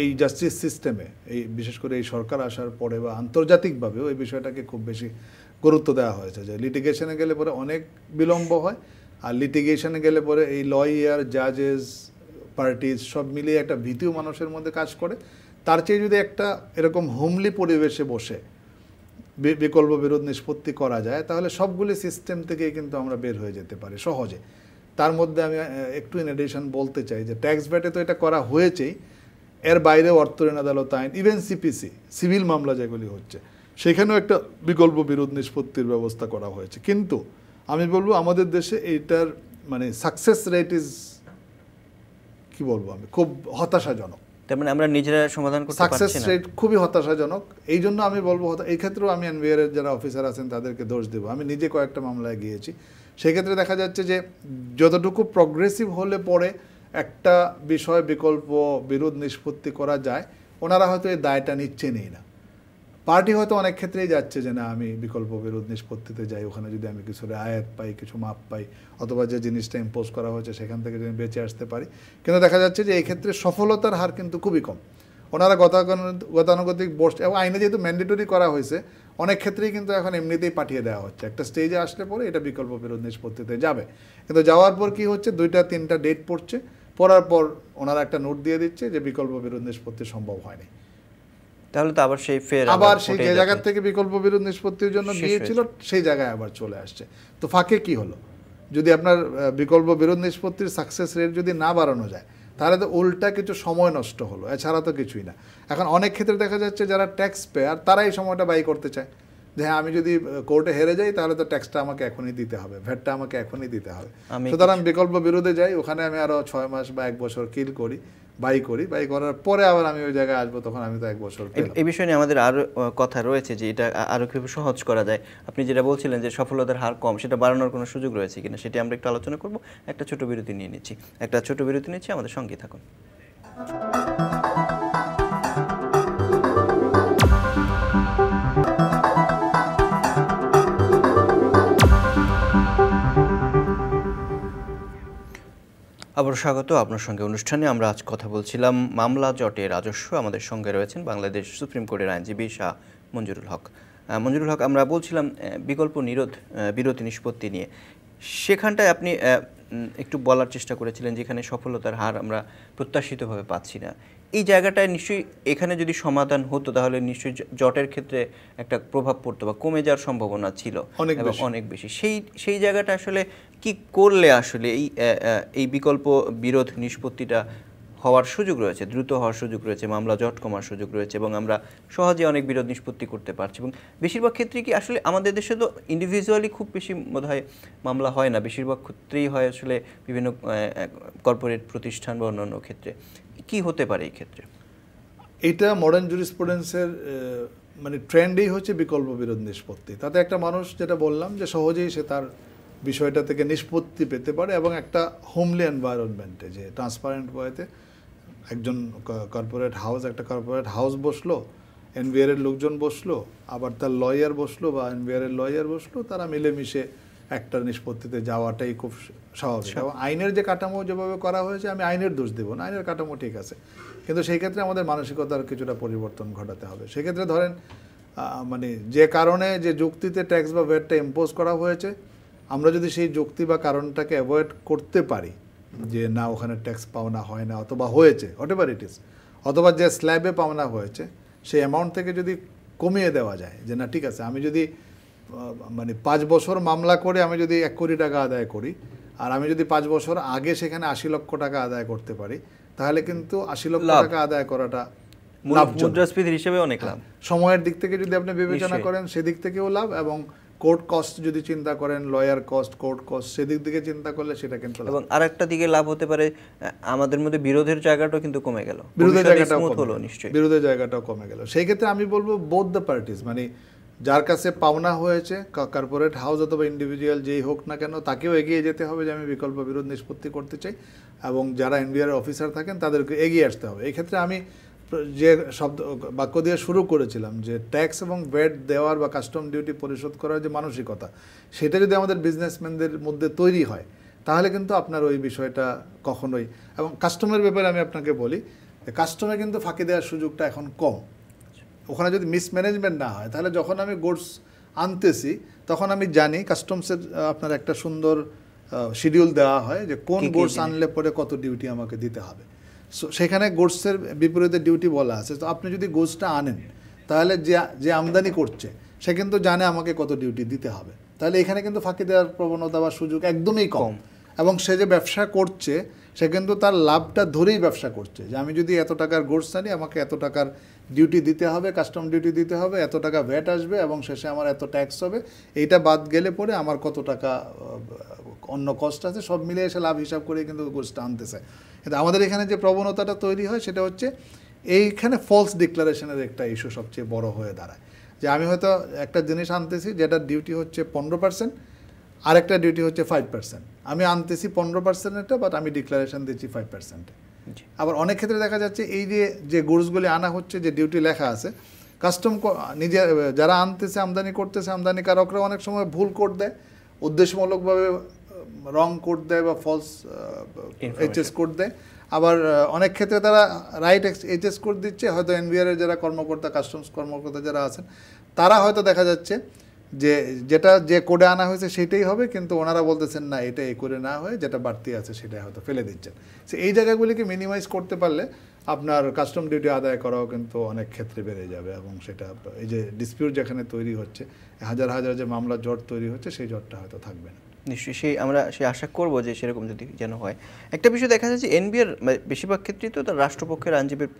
এই জাস্টিস সিস্টেমে এই বিশেষ করে এই সরকার আসার পরে বা আন্তর্জাতিকভাবেও এই বিষয়টাকে খুব বেশি গুরুত্ব দেওয়া হয়েছে যে লিটিগেশনে গেলে পরে অনেক বিলম্ব হয়, আর লিটিগেশনে গেলে পরে এই লয়ার জাজেস পার্টিজ সব মিলিয়ে একটা ভীতিও মানুষের মধ্যে কাজ করে। তার চেয়ে যদি একটা এরকম হোমলি পরিবেশে বসে বিকল্প বিরোধ নিষ্পত্তি করা যায়, তাহলে সবগুলি সিস্টেম থেকেই কিন্তু আমরা বের হয়ে যেতে পারি সহজে। তার মধ্যে আমি একটু ইন এডিশন বলতে চাই যে ট্যাক্স ব্যাটে তো এটা করা হয়েছেই। এর বাইরে অর্থ ঋণ আদালত আইন ইভেন সিপিসি সিভিল মামলা যেগুলি হচ্ছে, সেখানেও একটা বিকল্প বিরোধ নিষ্পত্তির ব্যবস্থা করা হয়েছে। কিন্তু আমি বলব আমাদের দেশে এইটার মানে সাকসেস রেট ইজ কি বলব আমি, খুব হতাশাজনক। তার মানে আমরা নিজেরা সমাধান করতে সাকসেস রেট খুবই হতাশাজনক। এই জন্য আমি বলব এই ক্ষেত্রেও আমি এনবিআর এর যারা অফিসার আছেন তাদেরকে দোষ দেবো। আমি নিজে কয়েকটা মামলায় গিয়েছি। সেক্ষেত্রে দেখা যাচ্ছে যে যতটুকু প্রগ্রেসিভ হলে পরে একটা বিষয় বিকল্প বিরোধ নিষ্পত্তি করা যায় ওনারা হয়তো এই দায়টা নিচ্ছেনই না। পার্টি হয়তো অনেক ক্ষেত্রেই যাচ্ছে যে না, আমি বিকল্প বিরোধ নিষ্পত্তিতে যাই, ওখানে যদি আমি কিছু আয়াত পাই, কিছু মাপ পাই, অথবা যে জিনিসটা ইম্পোজ করা হয়েছে সেখান থেকে যদি বেঁচে আসতে পারি। কিন্তু দেখা যাচ্ছে যে এই ক্ষেত্রে সফলতার হার কিন্তু খুবই কম। ওনারা গতানুগতিক বস এবং আইনে যেহেতু ম্যান্ডেটরি করা হয়েছে, অনেক ক্ষেত্রেই কিন্তু এখন এমনিতেই পাঠিয়ে দেওয়া হচ্ছে। একটা স্টেজে আসলে পরে এটা বিকল্প বিরোধ নিষ্পত্তিতে যাবে। কিন্তু যাওয়ার পর কি হচ্ছে? দুইটা, তিনটা ডেট পড়ছে। পড়ার পর ওনারা একটা নোট দিয়ে দিচ্ছে যে বিকল্প বিরোধ নিষ্পত্তি সম্ভব হয়নি। তাহলে তো আবার সেই ফের আবার সেই যে জায়গা থেকে বিকল্প বিরোধ নিষ্পত্তির জন্য গিয়েছিল সেই জায়গায় আবার চলে আসছে। তো ফাঁকে কি হলো? যদি আপনার বিকল্প বিরোধ নিষ্পত্তির সাকসেস রেট যদি না বাড়ানো যায় তাহলে তো উল্টা কিছু সময় নষ্ট হলো। এছাড়া তো কিছুই না। এখন অনেক ক্ষেত্রে দেখা যাচ্ছে যারা ট্যাক্স পেয়ার তারা এই সময়টা বাই করতে চায়। যে হ্যাঁ আমি যদি কোর্টে হেরে যাই তাহলে তো ট্যাক্সটা আমাকে এখনই দিতে হবে ভ্যাটটা আমাকে এখনই দিতে হবে। সুতরাং বিকল্প বিরোধে যাই ওখানে আমি আরও ছয় মাস বা এক বছর কিল করি। বাই করি বাই করার পরে আবার আমি ওই জায়গায় আসব তখন আমি তো এক বছর এই বিষয় নিয়ে আমাদের আরও কথা রয়েছে যে এটা আরও কীভাবে সহজ করা যায়। আপনি যেটা বলছিলেন যে সফলতার হার কম সেটা বাড়ানোর কোনো সুযোগ রয়েছে কিনা সেটি আমরা একটু আলোচনা করব। একটা ছোট বিরতি নিয়ে নিচ্ছি। একটা ছোট বিরতি নিচ্ছি আমাদের সঙ্গে থাকুন। আবার স্বাগত আপনার সঙ্গে অনুষ্ঠানে। আমরা আজ কথা বলছিলাম মামলা জটে রাজস্ব। আমাদের সঙ্গে রয়েছেন বাংলাদেশ সুপ্রিম কোর্টের আইনজীবী শাহ মঞ্জুরুল হক। মঞ্জুরুল হক, আমরা বলছিলাম বিকল্প নিরোধ বিরতি নিষ্পত্তি নিয়ে। সেখানটায় আপনি একটু বলার চেষ্টা করেছিলেন যেখানে সফলতার হার আমরা প্রত্যাশিতভাবে পাচ্ছি না। এই জায়গাটায় নিশ্চয়ই এখানে যদি সমাধান হতো তাহলে নিশ্চয়ই জটের ক্ষেত্রে একটা প্রভাব পড়তো বা কমে যাওয়ার সম্ভাবনা ছিল অনেক এবং বেশি। অনেক বেশি সেই সেই জায়গাটা আসলে কি করলে আসলে এই এই বিকল্প বিরোধ নিষ্পত্তিটা হওয়ার সুযোগ রয়েছে দ্রুত হওয়ার সুযোগ রয়েছে মামলা জট কমার সুযোগ রয়েছে এবং আমরা সহজে অনেক বিরোধ নিষ্পত্তি করতে পারছি এবং বেশিরভাগ ক্ষেত্রে কি আসলে আমাদের দেশে তো ইন্ডিভিজুয়ালি খুব বেশি বোধ হয় মামলা হয় না বেশিরভাগ ক্ষেত্রেই হয় আসলে বিভিন্ন কর্পোরেট প্রতিষ্ঠান বা অন্যান্য ক্ষেত্রে কি হতে পারে এই ক্ষেত্রে? এটা মডার্ন জুরিসপ্রুডেন্সের মানে ট্রেন্ডেই হচ্ছে বিকল্প বিরোধ নিষ্পত্তি। তাতে একটা মানুষ যেটা বললাম যে সহজেই সে তার বিষয়টা থেকে নিষ্পত্তি পেতে পারে এবং একটা হোমলি এনভায়রনমেন্টে যে ট্রান্সপারেন্ট ওয়েতে একজন কর্পোরেট হাউস একটা কর্পোরেট হাউস বসল এনবিআর এর লোকজন বসল, আবার তার লয়ার বসল বা এনবিআর এর লয়ার বসল, তারা মিলেমিশে একটা নিষ্পত্তিতে যাওয়াটাই খুব স্বাভাবিক। এবং আইনের যে কাঠামো যেভাবে করা হয়েছে আমি আইনের দোষ দেবো না আইনের কাঠামো ঠিক আছে। কিন্তু সেই ক্ষেত্রে আমাদের মানসিকতার কিছুটা পরিবর্তন ঘটাতে হবে। সেক্ষেত্রে ধরেন মানে যে কারণে যে যুক্তিতে ট্যাক্স বা ভ্যাটটা ইম্পোজ করা হয়েছে আমরা যদি সেই যুক্তি বা কারণটাকে অ্যাভয়েড করতে পারি যে না ওখানে ট্যাক্স পাওনা হয় না অথবা হয়েছে হোয়াট এভার ইট ইস অথবা যে স্ল্যাবে পাওনা হয়েছে সেই অ্যামাউন্ট থেকে যদি কমিয়ে দেওয়া যায় যে না ঠিক আছে আমি যদি মানে পাঁচ বছর মামলা করে আমি যদি এক কোটি টাকা আদায় করি আর আমি যদি পাঁচ বছর আগে সেখানে আশি লক্ষ টাকা আদায় করতে পারি তাহলে কিন্তু আশি লক্ষ টাকা আদায় করাটা মুদ্রাস্ফীতির হিসেবে অনেক লাভ। সময়ের দিক থেকে যদি আপনি বিবেচনা করেন সেদিক থেকেও লাভ এবং কোর্ট কস্ট যদি চিন্তা করেন লয়ার কস্ট কোর্ট কস্ট সেদিক থেকে চিন্তা করলে সেটা কিন্তু। এবং আরেকটা দিকে লাভ হতে পারে আমাদের মধ্যে বিরোধের জায়গাটাও কিন্তু কমে গেল। বিরোধের জায়গাটাও কমে হলো। নিশ্চয়ই। বিরোধের জায়গাটাও কমে গেল। সেই ক্ষেত্রে আমি বলব বোথ দ্য পার্টিস মানে যার কাছে পাওনা হয়েছে কর্পোরেট হাউস অথবা ইন্ডিভিজুয়াল যেই হোক না কেন, তাকেও এগিয়ে যেতে হবে যে আমি বিকল্প বিরোধ নিষ্পত্তি করতে চাই এবং যারা এনবিআর অফিসার থাকেন, তাদেরকে এগিয়ে আসতে হবে। এই ক্ষেত্রে আমি যে শব্দ, বাক্য দিয়ে শুরু করেছিলাম যে ট্যাক্স এবং ভ্যাট দেওয়ার বা কাস্টম ডিউটি পরিশোধ করার যে মানসিকতা, সেটা যদি আমাদের বিজনেসম্যানদের মধ্যে তৈরি হয়, তাহলে কিন্তু আপনার ওই বিষয়টা কখনোই, এবং কাস্টমের ব্যাপারে আমি আপনাকে বলি কাস্টমে কিন্তু ফাঁকি দেওয়ার সুযোগটা এখন কম। ওখানে যদি মিসম্যানেজমেন্ট না হয় তাহলে যখন আমি গুডস আনতেছি তখন আমি জানি কাস্টমসের আপনার একটা সুন্দর শিডিউল দেওয়া হয় যে কোন গুডস আনলে পরে কত ডিউটি আমাকে দিতে হবে। সো সেখানে গুডসের বিপরীতে ডিউটি বলা আছে। তো আপনি যদি গুডসটা আনেন তাহলে যে যে আমদানি করছে সে কিন্তু জানে আমাকে কত ডিউটি দিতে হবে। তাহলে এখানে কিন্তু ফাঁকি দেওয়ার প্রবণতা বা সুযোগ একদমই কম। এবং সে যে ব্যবসা করছে সে কিন্তু তার লাভটা ধরেই ব্যবসা করছে। যে আমি যদি এত টাকার গোডস আনি আমাকে এত টাকার ডিউটি দিতে হবে কাস্টম ডিউটি দিতে হবে, এত টাকা ভ্যাট আসবে এবং শেষে আমার এত ট্যাক্স হবে। এইটা বাদ গেলে পরে আমার কত টাকা অন্য কষ্ট আছে, সব মিলে এসে লাভ হিসাব করে কিন্তু গোডসটা আনতেছে। কিন্তু আমাদের এখানে যে প্রবণতাটা তৈরি হয়, সেটা হচ্ছে এইখানে ফলস ডিক্লারেশনের একটা ইস্যু সবচেয়ে বড় হয়ে দাঁড়ায়। যে আমি হয়তো একটা জিনিস আনতেছি, যেটার ডিউটি হচ্ছে পনেরো পার্সেন্ট আরেকটা ডিউটি হচ্ছে ফাইভ পার্সেন্ট আমি আনতেছি পনেরো পার্সেন্টেরটা বাট আমি ডিক্লারেশন দিচ্ছি ফাইভ পার্সেন্টে। আবার অনেক ক্ষেত্রে দেখা যাচ্ছে এই যে যে গুডসগুলি আনা হচ্ছে যে ডিউটি লেখা আছে কাস্টম নিজে যারা আনতেছে আমদানি করতেছে আমদানি আমদানিকারকরা অনেক সময় ভুল কোড দেয় উদ্দেশ্যমূলকভাবে রং কোড দেয় বা ফলস এইচএস কোড দেয়। আবার অনেক ক্ষেত্রে তারা রাইট এইচএস কোড দিচ্ছে হয়তো এনবিআর এর যারা কর্মকর্তা কাস্টমস কর্মকর্তা যারা আছেন তারা হয়তো দেখা যাচ্ছে যে, যেটা যে কোডে আনা হয়েছে সেটাই হবে, কিন্তু ওনারা বলতেছেন, না, এটা এই করে না হয়ে যেটা বাড়তি আছে সেটা হয়তো ফেলে দিচ্ছেন। সে এই জায়গাগুলিকে মিনিমাইজ করতে পারলে আপনার কাস্টম ডিউটি আদায় করাও কিন্তু অনেক ক্ষেত্রে বেড়ে যাবে এবং সেটা, এই যে ডিসপিউট যেখানে তৈরি হচ্ছে, হাজার হাজার যে মামলা জট তৈরি হচ্ছে, সেই জটটা হয়তো থাকবে না। নিশ্চয়ই সেই আমরা সে আশা করব যে সেরকম যদি যেন হয়। একটা বিষয় দেখা যায় যে এনবিআর বেশিরভাগ ক্ষেত্রেই তো তার রাষ্ট্রপক্ষের আইনজীবীর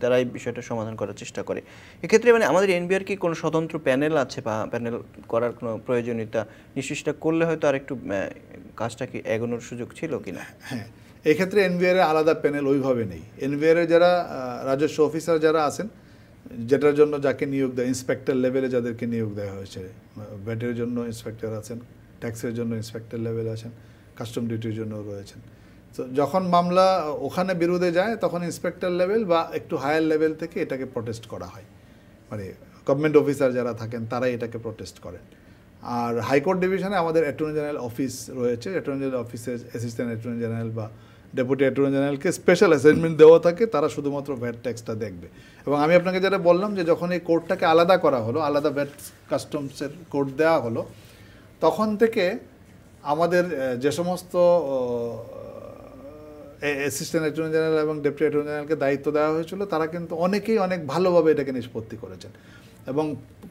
দ্বারাই বিষয়টা সমাধান করার চেষ্টা করে। এক্ষেত্রে মানে আমাদের এনবিআর কি কোনো স্বতন্ত্র প্যানেল আছে বা প্যানেল করার কোনো প্রয়োজনীয়তা? নিশ্চয়ই সেটা করলে হয়তো আর একটু আহ, কাজটা কি এগোনোর সুযোগ ছিল কি না হ্যাঁ এক্ষেত্রে এনবিআর আলাদা প্যানেল ওইভাবে নেই। এনবিআর যারা রাজস্ব অফিসার যারা আছেন যেটার জন্য যাকে নিয়োগ দেয় ইন্সপেক্টর লেভেলে যাদেরকে নিয়োগ দেওয়া হয়েছে ব্যাটের জন্য ইন্সপেক্টর আছেন ট্যাক্সের জন্য ইন্সপেক্টর লেভেল আছেন কাস্টম ডিউটির জন্য রয়েছেন। তো যখন মামলা ওখানে বিরোধে যায়, তখন ইন্সপেক্টর লেভেল বা একটু হায়ার লেভেল থেকে এটাকে প্রটেস্ট করা হয়। মানে গভর্নমেন্ট অফিসার যারা থাকেন, তারাই এটাকে প্রটেস্ট করেন। আর হাইকোর্ট ডিভিশনে আমাদের অ্যাটর্নি জেনারেল অফিস রয়েছে। অ্যাটর্নি জেনারেল অফিসের অ্যাসিস্ট্যান্ট অ্যাটর্নি জেনারেল বা ডেপুটি অ্যাটর্নি জেনারেলকে স্পেশাল অ্যাসাইনমেন্ট দেওয়া থাকে, তারা শুধুমাত্র ভ্যাট ট্যাক্সটা দেখবে। এবং আমি আপনাকে যেটা বললাম যে, যখন এই কোর্টটাকে আলাদা করা হলো, আলাদা ভ্যাট কাস্টমসের কোর্ট দেওয়া হলো তখন থেকে আমাদের যে সমস্ত অ্যাসিস্ট্যান্ট অ্যাটর্নি জেনারেল এবং ডেপুটি অ্যাটর্নি জেনারেলকে দায়িত্ব দেওয়া হয়েছিল তারা কিন্তু অনেকেই অনেক ভালোভাবে এটাকে নিষ্পত্তি করেছেন। এবং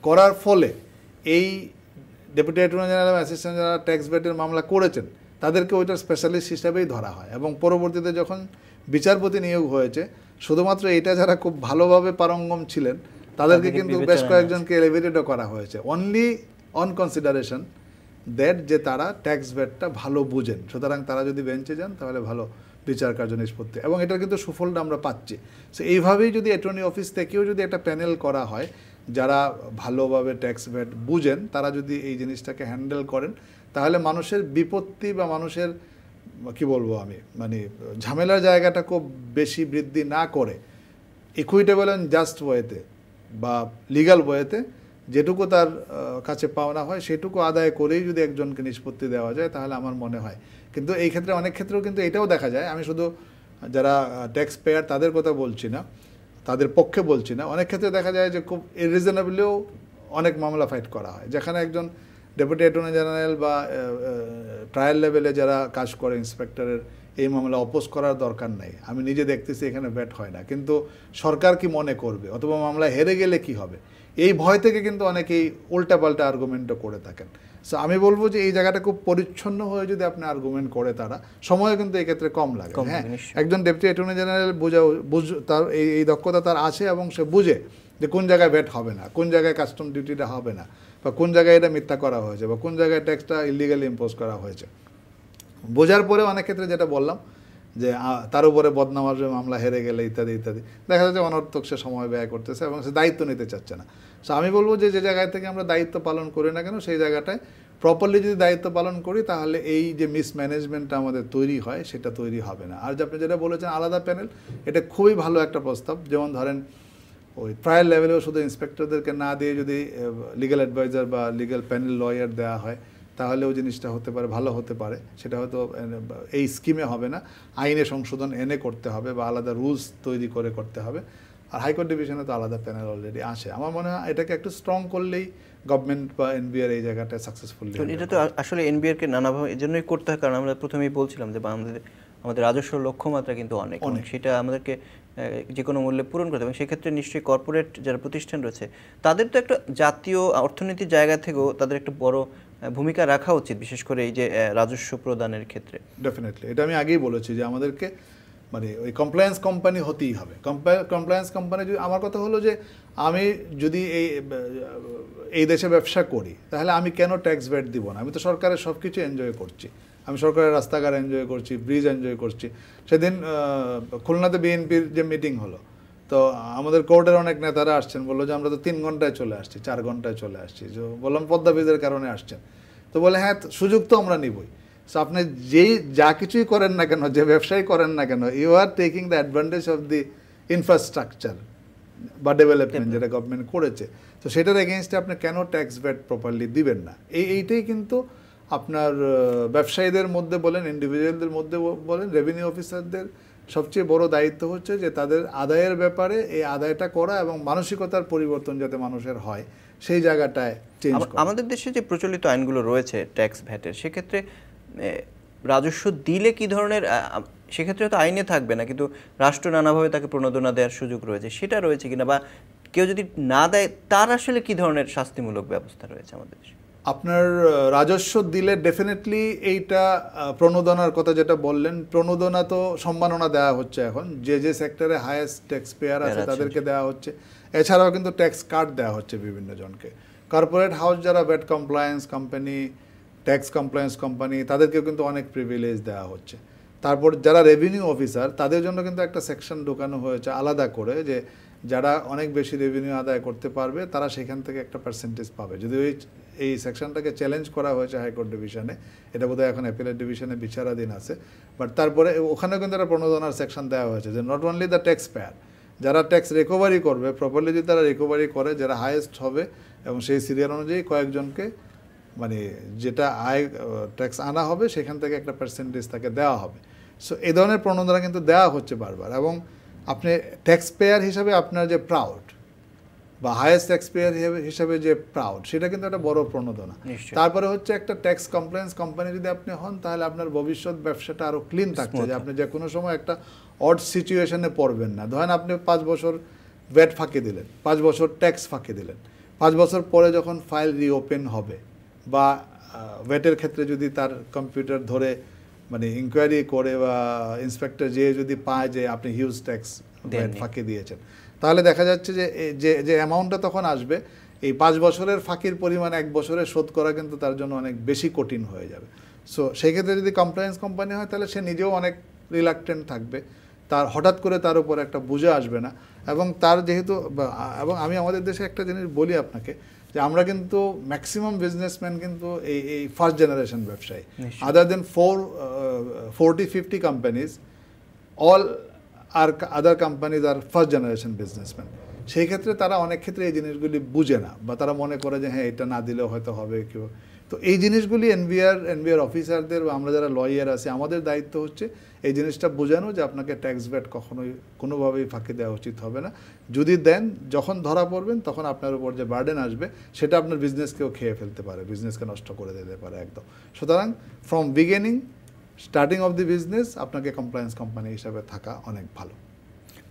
করার ফলে এই ডেপুটি অ্যাটর্নি জেনারেল এবং অ্যাসিস্ট্যান্ট জেনারেল ট্যাক্স বেটের মামলা করেছেন তাদেরকে ওইটার স্পেশালিস্ট হিসাবেই ধরা হয়। এবং পরবর্তীতে যখন বিচারপতি নিয়োগ হয়েছে শুধুমাত্র এটা যারা খুব ভালোভাবে পারঙ্গম ছিলেন তাদেরকে তাদেরকে কিন্তু বেশ কয়েকজনকে এলিভেটেডও করা হয়েছে। অনলি অন কনসিডারেশন দ্যাট যে তারা ট্যাক্স বেটটা ভালো বুঝেন। সুতরাং তারা যদি বেঞ্চে যান, তাহলে ভালো বিচার কার্য নিষ্পত্তি। এবং এটার কিন্তু সুফলটা আমরা পাচ্ছি। সো এইভাবেই যদি অ্যাটর্নি অফিস থেকেও যদি একটা প্যানেল করা হয়, যারা ভালোভাবে ট্যাক্স বেট বুঝেন, তারা যদি এই জিনিসটাকে হ্যান্ডেল করেন, তাহলে মানুষের বিপত্তি বা মানুষের, কি বলব আমি মানে ঝামেলার জায়গাটা খুব বেশি বৃদ্ধি না করে ইকুইটেবল অ্যান্ড জাস্ট ওয়েতে বা লিগাল ওয়েতে যেটুকু তার কাছে পাওনা হয়, সেটুকু আদায় করেই যদি একজনকে নিষ্পত্তি দেওয়া যায়, তাহলে আমার মনে হয়। কিন্তু এই ক্ষেত্রে অনেক ক্ষেত্রেও কিন্তু এটাও দেখা যায়, আমি শুধু যারা ট্যাক্স পেয়ার তাদের কথা বলছি না, তাদের পক্ষে বলছি না। অনেক ক্ষেত্রে দেখা যায় যে খুব ইরিজনেবলেও অনেক মামলা ফাইট করা হয়। যেখানে একজন ডেপুটি অ্যাটর্নি জেনারেল বা ট্রায়াল লেভেলে যারা কাজ করে ইন্সপেক্টরের এই মামলা অপোজ করার দরকার নেই। আমি নিজে দেখতেছি এখানে ব্যাট হয় না। কিন্তু সরকার কি মনে করবে? অথবা মামলা হেরে গেলে কি হবে? এই ভয় থেকে কিন্তু অনেকেই উল্টাপাল্টা আর্গুমেন্টও করে থাকেন। সো আমি বলব যে এই জায়গাটা খুব পরিচ্ছন্ন হয়ে যদি আপনি আর্গুমেন্ট করে তারা সময় কিন্তু এই ক্ষেত্রে কম লাগে হ্যাঁ একজন ডেপুটি অ্যাটর্নি জেনারেল বুঝা বুঝ তার এই এই দক্ষতা তার আছে এবং সে বুঝে যে কোন জায়গায় ব্যাট হবে না কোন জায়গায় কাস্টম ডিউটিটা হবে না বা কোন জায়গায় এটা মিথ্যা করা হয়েছে বা কোন জায়গায় ট্যাক্সটা ইলিগালি ইম্পোজ করা হয়েছে। বোঝার পরে অনেক ক্ষেত্রে যেটা বললাম যে তার উপরে বদনাম আসবে মামলা হেরে গেলে ইত্যাদি ইত্যাদি। দেখা যাচ্ছে অনর্থক সে সময় ব্যয় করতেছে এবং সে দায়িত্ব নিতে চাচ্ছে না। সো আমি বলব যে যে জায়গায় থেকে আমরা দায়িত্ব পালন করি না কেন, সেই জায়গাটায় প্রপারলি যদি দায়িত্ব পালন করি, তাহলে এই যে মিসম্যানেজমেন্টটা আমাদের তৈরি হয়, সেটা তৈরি হবে না। আর যে আপনি যেটা বলেছেন, আলাদা প্যানেল এটা খুবই ভালো একটা প্রস্তাব। যেমন ধরেন, ওই ট্রায়াল লেভেলেও শুধু ইন্সপেক্টরদেরকে না দিয়ে যদি লিগ্যাল অ্যাডভাইজার বা লিগ্যাল প্যানেল লয়ার দেওয়া হয় তাহলেও জিনিসটা হতে পারে ভালো হতে পারে। সেটা হয়তো এই স্কিমে হবে না। আইনে সংশোধন এনে করতে হবে বা আলাদা রুলস তৈরি করে করতে হবে। আর হাইকোর্ট ডিভিশনে তো আলাদা প্যানেল অলরেডি আসে। আমার মনে হয় এটাকে একটু স্ট্রং করলেই গভর্নমেন্ট বা এনবিআর এই জায়গাটা সাকসেসফুলি এটা তো আসলে এনবিআর কে নানাভাবে এই জন্যই করতে হয় কারণ আমরা প্রথমেই বলছিলাম যে আমাদের আমাদের রাজস্ব লক্ষ্যমাত্রা কিন্তু অনেক। অনেক। সেটা আমাদেরকে যে কোনো মূল্যে পূরণ করতে এবং সেক্ষেত্রে নিশ্চয়ই কর্পোরেট যারা প্রতিষ্ঠান রয়েছে তাদের তো একটা জাতীয় অর্থনীতির জায়গা থেকেও তাদের একটা বড় ভূমিকা রাখা উচিত, বিশেষ করে এই যে রাজস্ব প্রদানের ক্ষেত্রে। ডেফিনেটলি এটা আমি আগেই বলেছি যে আমাদেরকে মানে ওই কমপ্লায়েন্স কোম্পানি হতেই হবে। কমপ্লায়েন্স কোম্পানি যদি, আমার কথা হলো যে, আমি যদি এই এই দেশে ব্যবসা করি, তাহলে আমি কেন ট্যাক্স ভ্যাট দিব না? আমি তো সরকারের সব কিছু এনজয় করছি। আমি সরকারের রাস্তাঘাট এনজয় করছি ব্রিজ এনজয় করছি। সেদিন খুলনাতে বিএনপির যে মিটিং হলো তো আমাদের কোর্টের অনেক নেতারা আসছেন, বলল যে আমরা তো তিন ঘন্টায় চলে আসছি, চার ঘন্টায় চলে আসছি। যে বললাম পদ্মা ব্রিজের কারণে আসছেন। তো বলে হ্যাঁ সুযোগ তো আমরা নিবই। সো আপনি যেই, যা কিছুই করেন না কেন, যে ব্যবসায়ী করেন না কেন you are taking the advantage of the infrastructure বা ডেভেলপমেন্ট যেটা গভর্নমেন্ট করেছে। তো সেটার এগেনস্টে আপনি কেন ট্যাক্স ভ্যাট প্রপারলি দিবেন না? এই, এইটাই কিন্তু আপনার ব্যবসায়ীদের মধ্যে বলেন ইন্ডিভিজুয়ালদের মধ্যে বলেন রেভিনিউ অফিসারদের সবচেয়ে বড় দায়িত্ব হচ্ছে যে তাদের আদায়ের ব্যাপারে এই আদায়টা করা এবং মানসিকতার পরিবর্তন যাতে মানুষের হয় সেই জায়গাটায় চেঞ্জ আমাদের দেশে যে প্রচলিত আইনগুলো রয়েছে ট্যাক্স ভ্যাটের সেক্ষেত্রে রাজস্ব দিলে কি ধরনের সেক্ষেত্রে তো আইনে থাকবে না কিন্তু রাষ্ট্র নানাভাবে তাকে প্রণোদনা দেওয়ার সুযোগ রয়েছে সেটা রয়েছে কিনা বা কেউ যদি না দেয় তার আসলে কি ধরনের শাস্তিমূলক ব্যবস্থা রয়েছে আমাদের দেশে? আপনার রাজস্ব দিলে ডেফিনেটলি এইটা প্রণোদনার কথা যেটা বললেন প্রণোদনা তো সম্মাননা দেওয়া হচ্ছে এখন। যে যে সেক্টরে হায়েস্ট ট্যাক্স পেয়ার আছে আছে, তাদেরকে দেওয়া হচ্ছে। এছাড়াও কিন্তু ট্যাক্স কার্ড দেওয়া হচ্ছে বিভিন্ন জনকে। কর্পোরেট হাউস যারা VAT compliance company tax compliance company তাদেরকেও কিন্তু অনেক প্রিভিলেজ দেওয়া হচ্ছে। তারপর যারা রেভিনিউ অফিসার তাদের জন্য কিন্তু একটা সেকশন ঢোকানো হয়েছে আলাদা করে যে যারা অনেক বেশি রেভিনিউ আদায় করতে পারবে, তারা সেখান থেকে একটা পার্সেন্টেজ পাবে। যদি ওই এই সেকশনটাকে চ্যালেঞ্জ করা হয়েছে হাইকোর্ট ডিভিশনে এটা বোধহয় এখন অ্যাপিলেট ডিভিশনে বিচারাধীন আছে। বাট তারপরে ওখানেও কিন্তু একটা প্রণোদনার সেকশন দেওয়া হয়েছে যে not only the tax payer যারা ট্যাক্স রিকভারি করবে প্রপারলি যদি তারা রিকভারি করে, যারা হায়েস্ট হবে এবং সেই সিরিয়াল অনুযায়ী কয়েকজনকে মানে যেটা আয় ট্যাক্স আনা হবে, সেখান থেকে একটা পার্সেন্টেজ তাকে দেওয়া হবে। সো এই ধরনের প্রণোদনা কিন্তু দেওয়া হচ্ছে বারবার। এবং আপনি ট্যাক্স পেয়ার হিসাবে আপনার যে প্রাউড বা হায়েস্ট ট্যাক্স পেয়ার হিসেবে যে প্রাউড সেটা কিন্তু একটা বড় প্রণোদনা। তারপরে হচ্ছে একটা ট্যাক্স কমপ্লেন্স কোম্পানি যদি আপনি হন তাহলে আপনার ভবিষ্যৎ ব্যবসাটা আরও ক্লিন থাকছে যে আপনি যে কোনো সময় একটা অড সিচুয়েশনে পড়বেন না। ধরেন আপনি পাঁচ বছর ভ্যাট ফাঁকি দিলেন পাঁচ বছর ট্যাক্স ফাঁকি দিলেন। পাঁচ বছর পরে যখন ফাইল রিওপেন হবে বা ভ্যাটের ক্ষেত্রে যদি তার কম্পিউটার ধরে মানে ইনকোয়ারি করে বা ইন্সপেক্টর যে যদি পায় যে আপনি হিউজ ট্যাক্স ফাঁকি দিয়েছেন। তাহলে দেখা যাচ্ছে যে যে যে অ্যামাউন্টটা তখন আসবে এই পাঁচ বছরের ফাঁকির পরিমাণ এক বছরে শোধ করা কিন্তু তার জন্য অনেক বেশি কঠিন হয়ে যাবে। সো সেই ক্ষেত্রে যদি কমপ্লায়েন্স কোম্পানি হয় তাহলে সে নিজেও অনেক রিলাক্টেন্ট থাকবে। তার হঠাৎ করে তার উপর একটা বুঝে আসবে না। এবং তার যেহেতু এবং আমি আমাদের দেশে একটা জিনিস বলি আপনাকে যে আমরা কিন্তু ম্যাক্সিমাম বিজনেসম্যান কিন্তু এই এই ফার্স্ট জেনারেশন ব্যবসায়ী। Other than four forty fifty companies all are other companies are first generation businessman সেই ক্ষেত্রে তারা অনেক ক্ষেত্রে এই জিনিসগুলি বুঝে না বা তারা মনে করে যে হ্যাঁ এটা না দিলে হয়তো হবে কেউ তো এই জিনিসগুলি এনবিআর এনবিআর অফিসারদের বা আমরা যারা লয়ার আছি আমাদের দায়িত্ব হচ্ছে এই জিনিসটা বোঝানো যে আপনাকে ট্যাক্স ব্যাট কখনোই কোনোভাবেই ফাঁকি দেওয়া উচিত হবে না। যদি দেন যখন ধরা পড়বেন তখন আপনার উপর যে বার্ডেন আসবে সেটা আপনার বিজনেসকেও খেয়ে ফেলতে পারে বিজনেসকে নষ্ট করে দিতে পারে একদম। সুতরাং from beginning starting of the business আপনাকে কমপ্লায়েন্স কোম্পানি হিসাবে থাকা অনেক ভালো।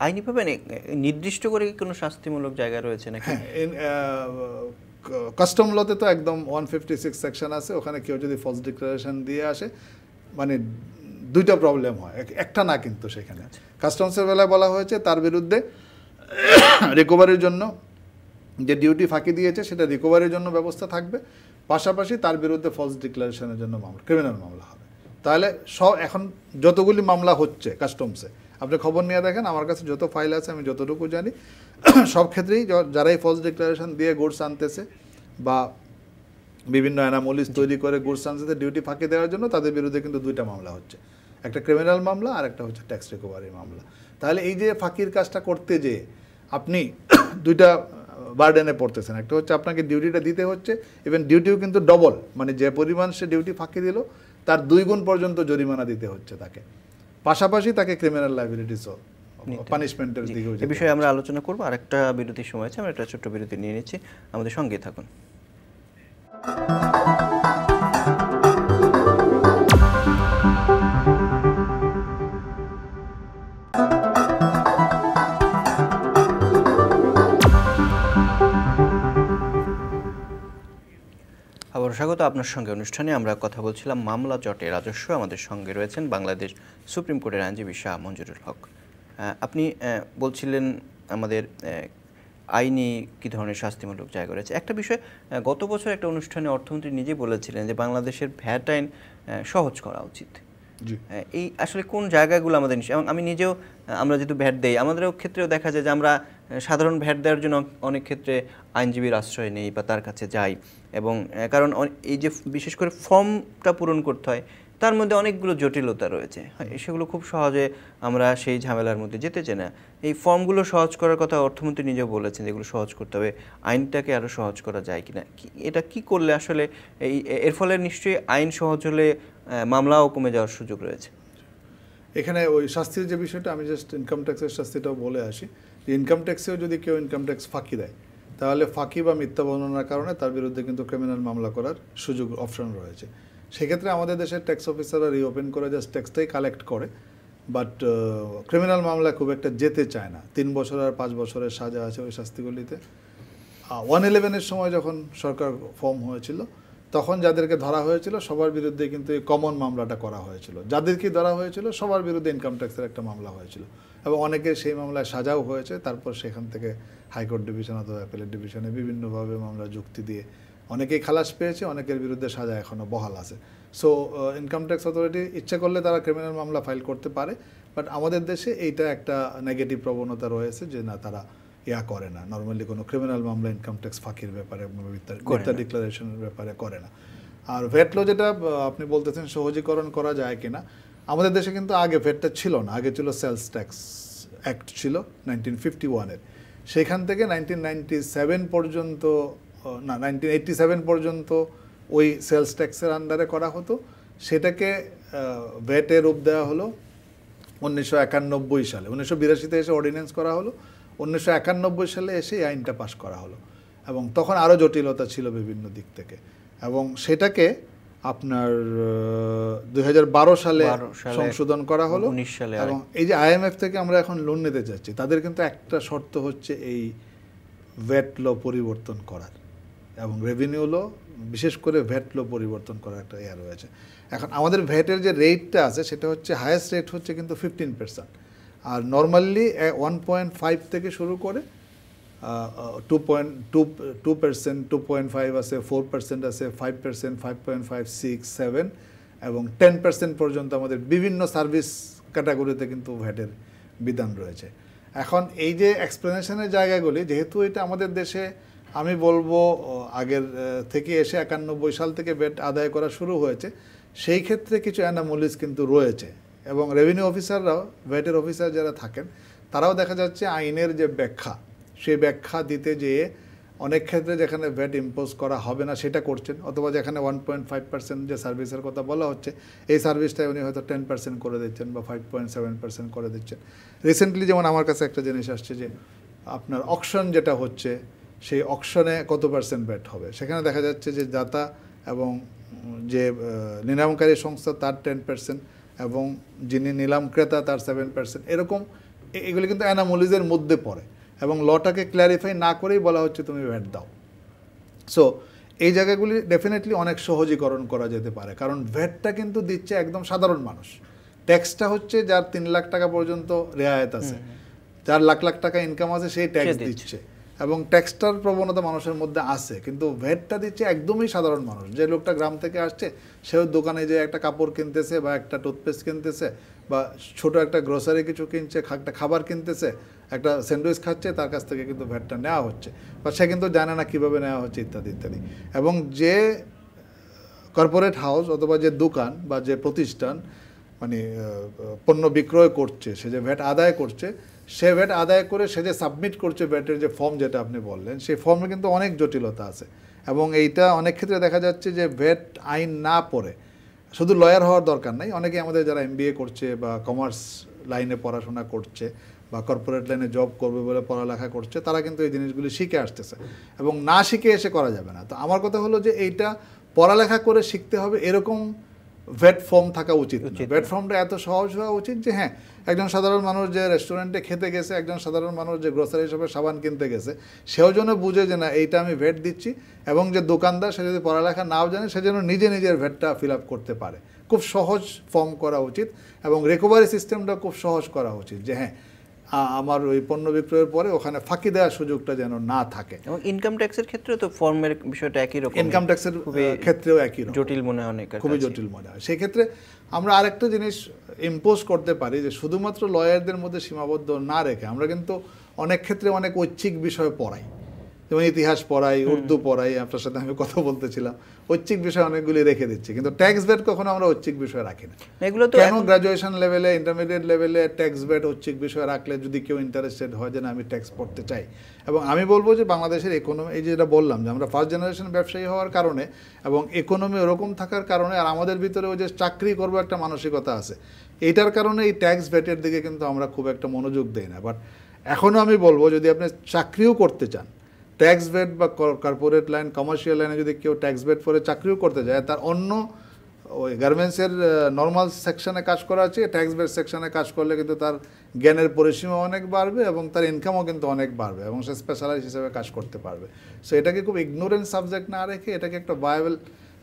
আইনিভাবে নির্দিষ্ট করে কোনো শাস্তিমূলক জায়গা রয়েছে নাকি? হ্যাঁ কাস্টম লতে তো একদম ওয়ান ফিফটি সিক্স সেকশন আছে ওখানে কেউ যদি ফলস ডিক্লারেশন দিয়ে আসে মানে দুইটা প্রবলেম হয় এক- একটা না কিন্তু সেখানে। কাস্টমসের বেলায় বলা হয়েছে তার বিরুদ্ধে রিকভারির জন্য যে ডিউটি ফাঁকি দিয়েছে সেটা রিকভারির জন্য ব্যবস্থা থাকবে। পাশাপাশি তার বিরুদ্ধে ফলস ডিক্লারেশনের জন্য মামলা ক্রিমিনাল মামলা হবে। তাহলে সব এখন যতগুলি মামলা হচ্ছে কাস্টমসে আপনি খবর নিয়ে দেখেন আমার কাছে যত ফাইল আছে আমি যতটুকু জানি সব ক্ষেত্রেই যারাই ফলস ডিক্লারেশন দিয়ে গুডস আনতেছে বা বিভিন্ন অ্যানামোলিস তৈরি করে গুডস আনতেছে ডিউটি ফাঁকি দেওয়ার জন্য তাদের বিরুদ্ধে কিন্তু দুইটা মামলা হচ্ছে। একটা ক্রিমিনাল মামলা আর একটা হচ্ছে ট্যাক্স রিকভারি মামলা। তাহলে এই যে ফাঁকির কাজটা করতে যে আপনি দুইটা বার্ডেনে পড়তেছেন। একটা হচ্ছে আপনাকে ডিউটিটা দিতে হচ্ছে ইভেন ডিউটিও কিন্তু ডবল মানে যে পরিমাণ সে ডিউটি ফাঁকি দিল তার দুই গুণ পর্যন্ত জরিমানা দিতে হচ্ছে তাকে। পাশাপাশি তাকে ক্রিমিনাল লাইবিলিটিসও পানিশমেন্টের দিকেও এ বিষয়ে আমরা আলোচনা করব। আর একটা বিরতির সময় আছে আমরা একটা ছোট্ট বিরতি নিয়ে নিচ্ছি। আমাদের সঙ্গেই থাকুন। আবার স্বাগত আপনার সঙ্গে অনুষ্ঠানে। আমরা কথা বলছিলাম মামলা জটে রাজস্ব। আমাদের সঙ্গে রয়েছেন বাংলাদেশ সুপ্রিম কোর্টের আইনজীবী শাহ মঞ্জুরুল হক। আপনি বলছিলেন আমাদের আইনি কি ধরনের শাস্তিমূলক জায়গা রয়েছে? একটা বিষয় গত বছর একটা অনুষ্ঠানে অর্থমন্ত্রী নিজে বলেছিলেন যে বাংলাদেশের ভ্যাট আইন সহজ করা উচিত। এই আসলে কোন জায়গাগুলো আমাদের নিশ্চয় এবং আমি নিজেও আমরা যেহেতু ভ্যাট দেই আমাদেরও ক্ষেত্রেও দেখা যায় যে আমরা সাধারণ ভ্যাট দেওয়ার জন্য অনেক ক্ষেত্রে আইনজীবীর আশ্রয় নেই বা তার কাছে যাই। এবং কারণ এই যে বিশেষ করে ফর্মটা পূরণ করতে হয় তার মধ্যে অনেকগুলো জটিলতা রয়েছে। হয়, সেগুলো খুব সহজে আমরা সেই ঝামেলার মধ্যে যেতে চাই না। এই ফর্মগুলো সহজ করার কথা অর্থমন্ত্রী নিজেও বলেছেন যেগুলো সহজ করতে হবে। আইনটাকে আরও সহজ করা যায় কি- এটা কি করলে আসলে এই এর ফলে নিশ্চয়ই আইন সহজ হলে মামলাও কমে যাওয়ার সুযোগ রয়েছে। এখানে ওই শাস্তির যে বিষয়টা আমি জাস্ট ইনকাম ট্যাক্সের শাস্তিটাও বলে আসি। যে ইনকাম ট্যাক্সেও যদি কেউ ইনকাম ট্যাক্স ফাঁকি দেয় তাহলে ফাঁকি বা মিথ্যা বর্ণনার কারণে তার বিরুদ্ধে কিন্তু ক্রিমিনাল মামলা করার সুযোগ অপশন রয়েছে। সেক্ষেত্রে আমাদের দেশের ট্যাক্স অফিসাররা রিওপেন করে জাস্ট ট্যাক্সটাই কালেক্ট করে। বাট ক্রিমিনাল মামলা খুব একটা যেতে চায় না। তিন বছর আর পাঁচ বছরের সাজা আছে ওই শাস্তিগুলিতে। ওয়ান ইলেভেনের সময় যখন সরকার ফর্ম হয়েছিল, তখন যাদেরকে ধরা হয়েছিল, সবার বিরুদ্ধে কিন্তু এই কমন মামলাটা করা হয়েছিল। যাদেরকে ধরা হয়েছিল, সবার বিরুদ্ধে ইনকাম ট্যাক্সের একটা মামলা হয়েছিল। এবং অনেকে সেই মামলায় সাজাও হয়েছে, তারপর সেখান থেকে হাইকোর্ট ডিভিশন অথবা অ্যাপেলেট ডিভিশনে বিভিন্নভাবে মামলা যুক্তি দিয়ে অনেকেই খালাস পেয়েছে অনেকের বিরুদ্ধে সাজা এখনও বহাল আছে। সো ইনকাম ট্যাক্স অথরিটি ইচ্ছা করলে তারা ক্রিমিনাল মামলা ফাইল করতে পারে বাট আমাদের দেশে এইটা একটা নেগেটিভ প্রবণতা রয়েছে যে না তারা ইয়া করে না। নর্মালি কোনো ক্রিমিনাল মামলা ইনকাম ট্যাক্স ফাঁকির ব্যাপারে মিথ্যা ডিক্লারেশনের ব্যাপারে করে না। আর ভ্যাটলো যেটা আপনি বলতেছেন সহজীকরণ করা যায় কিনা আমাদের দেশে কিন্তু আগে ভ্যাটটা ছিল না। আগে ছিল সেলস ট্যাক্স অ্যাক্ট ছিল নাইনটিন ফিফটি ওয়ানের সেখান থেকে নাইনটিন নাইনটি সেভেন পর্যন্ত না নাইনটিন এইটটি সেভেন পর্যন্ত ওই সেলস ট্যাক্সের আন্ডারে করা হতো। সেটাকে ভ্যাটে রূপ দেওয়া হলো উনিশশো একানব্বই সালে। উনিশশো বিরাশিতে এসে অর্ডিন্যান্স করা হলো। উনিশশো একানব্বই সালে এসে এই আইনটা পাশ করা হলো। এবং তখন আরও জটিলতা ছিল বিভিন্ন দিক থেকে। এবং সেটাকে আপনার দু হাজার বারো সালে 12 সালে সংশোধন করা হলো। 19 সালে এবং এই যে আইএমএফ থেকে আমরা এখন লোন নিতে যাচ্ছি তাদের কিন্তু একটা শর্ত হচ্ছে এই ভ্যাট ল পরিবর্তন করার। এবং রেভিনিউ ল বিশেষ করে ভ্যাট ল পরিবর্তন করার একটা ইয়ে রয়েছে। এখন আমাদের ভ্যাটের যে রেটটা আছে, সেটা হচ্ছে হায়েস্ট রেট হচ্ছে কিন্তু ফিফটিন পার্সেন্ট আর নর্মালি ওয়ান পয়েন্ট ফাইভ থেকে শুরু করে two point two two percent two point five আছে ফোর পার্সেন্ট আছে five percent five point five six seven এবং টেন পার্সেন্ট পর্যন্ত আমাদের বিভিন্ন সার্ভিস ক্যাটাগরিতে কিন্তু ভ্যাটের বিধান রয়েছে। এখন এই যে এক্সপ্লেনেশনের জায়গাগুলি, যেহেতু এটা আমাদের দেশে আমি বলব আগের থেকে এসে একানব্বই সাল থেকে ভ্যাট আদায় করা শুরু হয়েছে। সেই ক্ষেত্রে কিছু অ্যানামোলিস কিন্তু রয়েছে এবং রেভিনিউ অফিসাররাও ভ্যাটের অফিসার যারা থাকেন, তারাও দেখা যাচ্ছে আইনের যে ব্যাখ্যা, সেই ব্যাখ্যা দিতে যেয়ে অনেক ক্ষেত্রে যেখানে ভ্যাট ইম্পোজ করা হবে না সেটা করছেন, অথবা যেখানে ওয়ান পয়েন্ট ফাইভ পার্সেন্ট যে সার্ভিসের কথা বলা হচ্ছে, এই সার্ভিসটা উনি হয়তো টেন পার্সেন্ট করে দিচ্ছেন বা ফাইভ পয়েন্ট সেভেন পার্সেন্ট করে দিচ্ছেন। রিসেন্টলি যেমন আমার কাছে একটা জিনিস আসছে যে, আপনার অকশন যেটা হচ্ছে সেই অকশনে কত পার্সেন্ট ভ্যাট হবে? সেখানে দেখা যাচ্ছে যে দাতা এবং যে নিলামকারী সংস্থা তার টেন পার্সেন্ট এবং যিনি নিলাম ক্রেতা তার সেভেন পার্সেন্ট এরকম এগুলি কিন্তু অ্যানামোলিজের মধ্যে পড়ে এবং লটাকে ক্ল্যারিফাই না করেই বলা হচ্ছে তুমি ভ্যাট দাও। সো এই জায়গাগুলি ডেফিনেটলি অনেক সহজীকরণ করা যেতে পারে। কারণ ভ্যাটটা কিন্তু দিচ্ছে একদম সাধারণ মানুষ। ট্যাক্সটা হচ্ছে যার তিন লাখ টাকা পর্যন্ত রেয়ায়ত আছে। যার লাখ লাখ টাকা ইনকাম আছে সেই ট্যাক্স দিচ্ছে। এবং ট্যাক্সটার প্রবণতা মানুষের মধ্যে আছে, কিন্তু ভ্যাটটা দিচ্ছে একদমই সাধারণ মানুষ। যে লোকটা গ্রাম থেকে আসছে, সেও দোকানে যে একটা কাপড় কিনতেছে বা একটা টুথপেস্ট কিনতেছে বা ছোট একটা গ্রোসারি কিছু কিনছে একটা খাবার কিনতেছে, একটা স্যান্ডউইচ খাচ্ছে, তার কাছ থেকে কিন্তু ভ্যাটটা নেওয়া হচ্ছে। বা সে কিন্তু জানে না কীভাবে নেওয়া হচ্ছে ইত্যাদি ইত্যাদি। এবং যে কর্পোরেট হাউস অথবা যে দোকান বা যে প্রতিষ্ঠান মানে পণ্য বিক্রয় করছে, সে যে ভ্যাট আদায় করছে সে ভ্যাট আদায় করে সে যে সাবমিট করছে ভ্যাটের যে ফর্ম যেটা আপনি বললেন, সেই ফর্মে কিন্তু অনেক জটিলতা আছে। এবং এইটা অনেক ক্ষেত্রে দেখা যাচ্ছে যে ভ্যাট আইন না পড়ে, শুধু লয়ার হওয়ার দরকার নাই অনেকে আমাদের যারা এমবিএ করছে বা কমার্স লাইনে পড়াশোনা করছে বা কর্পোরেট লাইনে জব করবে বলে পড়ালেখা করছে, তারা কিন্তু এই জিনিসগুলি শিখে আসতেছে এবং না শিখে এসে করা যাবে না। তো আমার কথা হলো যে এইটা পড়ালেখা করে শিখতে হবে, এরকম ভ্যাট ফর্ম থাকা উচিত ভ্যাট ফর্মটা এত সহজ হওয়া উচিত যে হ্যাঁ একজন সাধারণ মানুষ যে রেস্টুরেন্টে খেতে গেছে একজন সাধারণ মানুষ যে গ্রোসারি হিসেবে সাবান কিনতে গেছে সেও যেন বুঝে যে না এইটা আমি ভ্যাট দিচ্ছি এবং যে দোকানদার সে যদি পড়ালেখা নাও জানে সে যেন নিজে নিজের ভ্যাটটা ফিল আপ করতে পারে। খুব সহজ ফর্ম করা উচিত এবং রিকভারি সিস্টেমটা খুব সহজ করা উচিত যে হ্যাঁ আমার ওই পণ্য বিক্রয়ের পরে ওখানে ফাঁকি দেওয়ার সুযোগটা যেন না থাকে। এবং ইনকাম ট্যাক্সের ক্ষেত্রে তো ফর্মের বিষয়টা একই রকম। ইনকাম ট্যাক্সের ক্ষেত্রেও একই রকম। জটিল মনে হয় অনেক খুবই জটিল মনে হয়। সেক্ষেত্রে আমরা আরেকটা জিনিস ইম্পোজ করতে পারি যে শুধুমাত্র লয়ারদের মধ্যে সীমাবদ্ধ না রেখে আমরা কিন্তু অনেক ক্ষেত্রে অনেক ঐচ্ছিক বিষয় পড়াই। যেমন ইতিহাস পড়াই উর্দু পড়াই আপনার সাথে আমি কথা বলতেছিলাম ঐচ্ছিক বিষয় অনেকগুলি রেখে দিচ্ছি কিন্তু ট্যাক্স বেট কখনো আমরা ঐচ্ছিক বিষয় রাখি না। এগুলো তো কেন গ্রাজুয়েশন লেভেলে ইন্টারমিডিয়েট লেভেলে ট্যাক্স বেট ঐচ্ছিক বিষয় রাখলে যদি কেউ ইন্টারেস্টেড হয় যে না আমি ট্যাক্স পড়তে চাই? এবং আমি বলব যে বাংলাদেশের ইকোনমি এই যেটা বললাম যে আমরা ফার্স্ট জেনারেশন ব্যবসায়ী হওয়ার কারণে এবং ইকোনমি ওরকম থাকার কারণে আর আমাদের ভিতরে ওই যে চাকরি করব একটা মানসিকতা আছে এইটার কারণে এই ট্যাক্স বেটের দিকে কিন্তু আমরা খুব একটা মনোযোগ দেই না। বাট এখনও আমি বলব যদি আপনি চাকরিও করতে চান ট্যাক্স বেট বা কর্পোরেট লাইন কমার্শিয়াল লাইনে যদি কেউ ট্যাক্স বেট করে, চাকরিও করতে যায়। তার অন্য ওই গার্মেন্টসের নর্মাল সেকশনে কাজ করা আছে ট্যাক্স বেস সেকশনে কাজ করলে কিন্তু তার জ্ঞানের পরিসীমা অনেক বাড়বে এবং তার ইনকামও কিন্তু অনেক বাড়বে এবং সে স্পেশালাইজ হিসেবে কাজ করতে পারবে। সো এটাকে খুব ইগনোরেন্ট সাবজেক্ট না রেখে এটাকে একটা ভায়াবল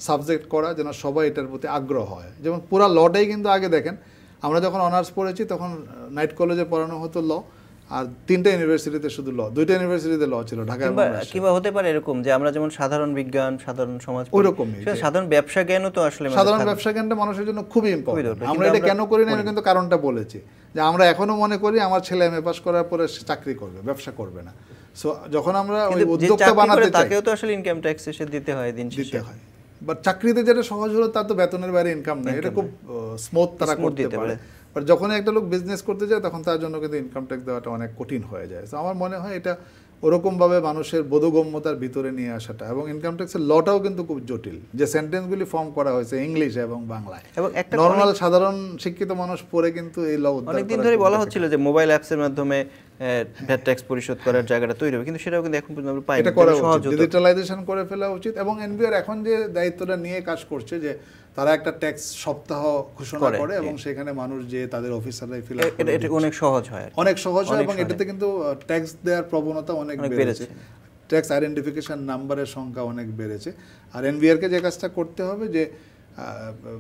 সাবজেক্ট করা যেন সবাই এটার প্রতি আগ্রহ হয়। যেমন পুরা লটাই কিন্তু আগে দেখেন, আমরা যখন অনার্স পড়েছি তখন নাইট কলেজে পড়ানো হতো ল আর তিনটা ইউনিভার্সিটিতে শুধু ল দুইটা ইউনিভার্সিটিতে ল ছিল ঢাকা কিংবা হতে পারে এরকম যে আমরা যেমন সাধারণ বিজ্ঞান সাধারণ সমাজ পড়ি, ওইরকমই, সাধারণ ব্যবসা জ্ঞানও তো আসলে সাধারণ ব্যবসা জ্ঞানটা মানুষের জন্য খুবই ইম্পর্টেন্ট আমরা এটা কেন করি না আমি কিন্তু কারণটা বলেছি। যে আমরা এখনও মনে করি আমার ছেলে এমএ পাস করার পরে সে চাকরি করবে ব্যবসা করবে না। সো যখন আমরা ওই উদ্যোক্তা বানাতে চাই তাকেও তো আসলে ইনকাম ট্যাক্স এসে দিতে হয় দিন শেষে। দিতে হয়। বাট চাকরিতে যেটা সহজ হলো তার তো বেতনের বাইরে ইনকাম নেই। এটা খুব স্মুথ তারা করতে পারে। বাট যখন একটা লোক বিজনেস করতে যায় তখন তার জন্য কিন্তু ইনকাম ট্যাক্স দেওয়াটা অনেক কঠিন হয়ে যায়। তো আমার মনে হয় এটা ওরকমভাবে মানুষের বোধগম্যতার ভিতরে নিয়ে আসাটা এবং ইনকাম ট্যাক্সের লটাও কিন্তু খুব জটিল। যে সেন্টেন্সগুলি ফর্ম করা হয়েছে ইংলিশে এবং বাংলায়। এবং একটা নর্মাল সাধারণ শিক্ষিত মানুষ পড়ে কিন্তু এই ল অনেকদিন ধরে বলা হচ্ছিল যে মোবাইল অ্যাপসের মাধ্যমে ভ্যাট ট্যাক্স পরিশোধ করার জায়গাটা তৈরি হবে। কিন্তু সেটাও কিন্তু এখন পর্যন্ত আমরা পাইনি। এটা করা উচিত। ডিজিটালাইজেশন করে ফেলা উচিত এবং এনবিআর এখন যে দায়িত্বটা নিয়ে কাজ করছে যে তারা একটা ট্যাক্স সপ্তাহ ঘোষণা করে, এবং সেখানে মানুষ যে তাদের অফিসাররাই ফিল এটা অনেক সহজ হয়। অনেক সহজ হয় এবং এটাতে কিন্তু ট্যাক্স দেওয়ার প্রবণতা অনেক বেড়েছে। ট্যাক্স আইডেন্টিফিকেশন নাম্বারের সংখ্যা অনেক বেড়েছে। আর এনবিআরকে যে কাজটা করতে হবে যে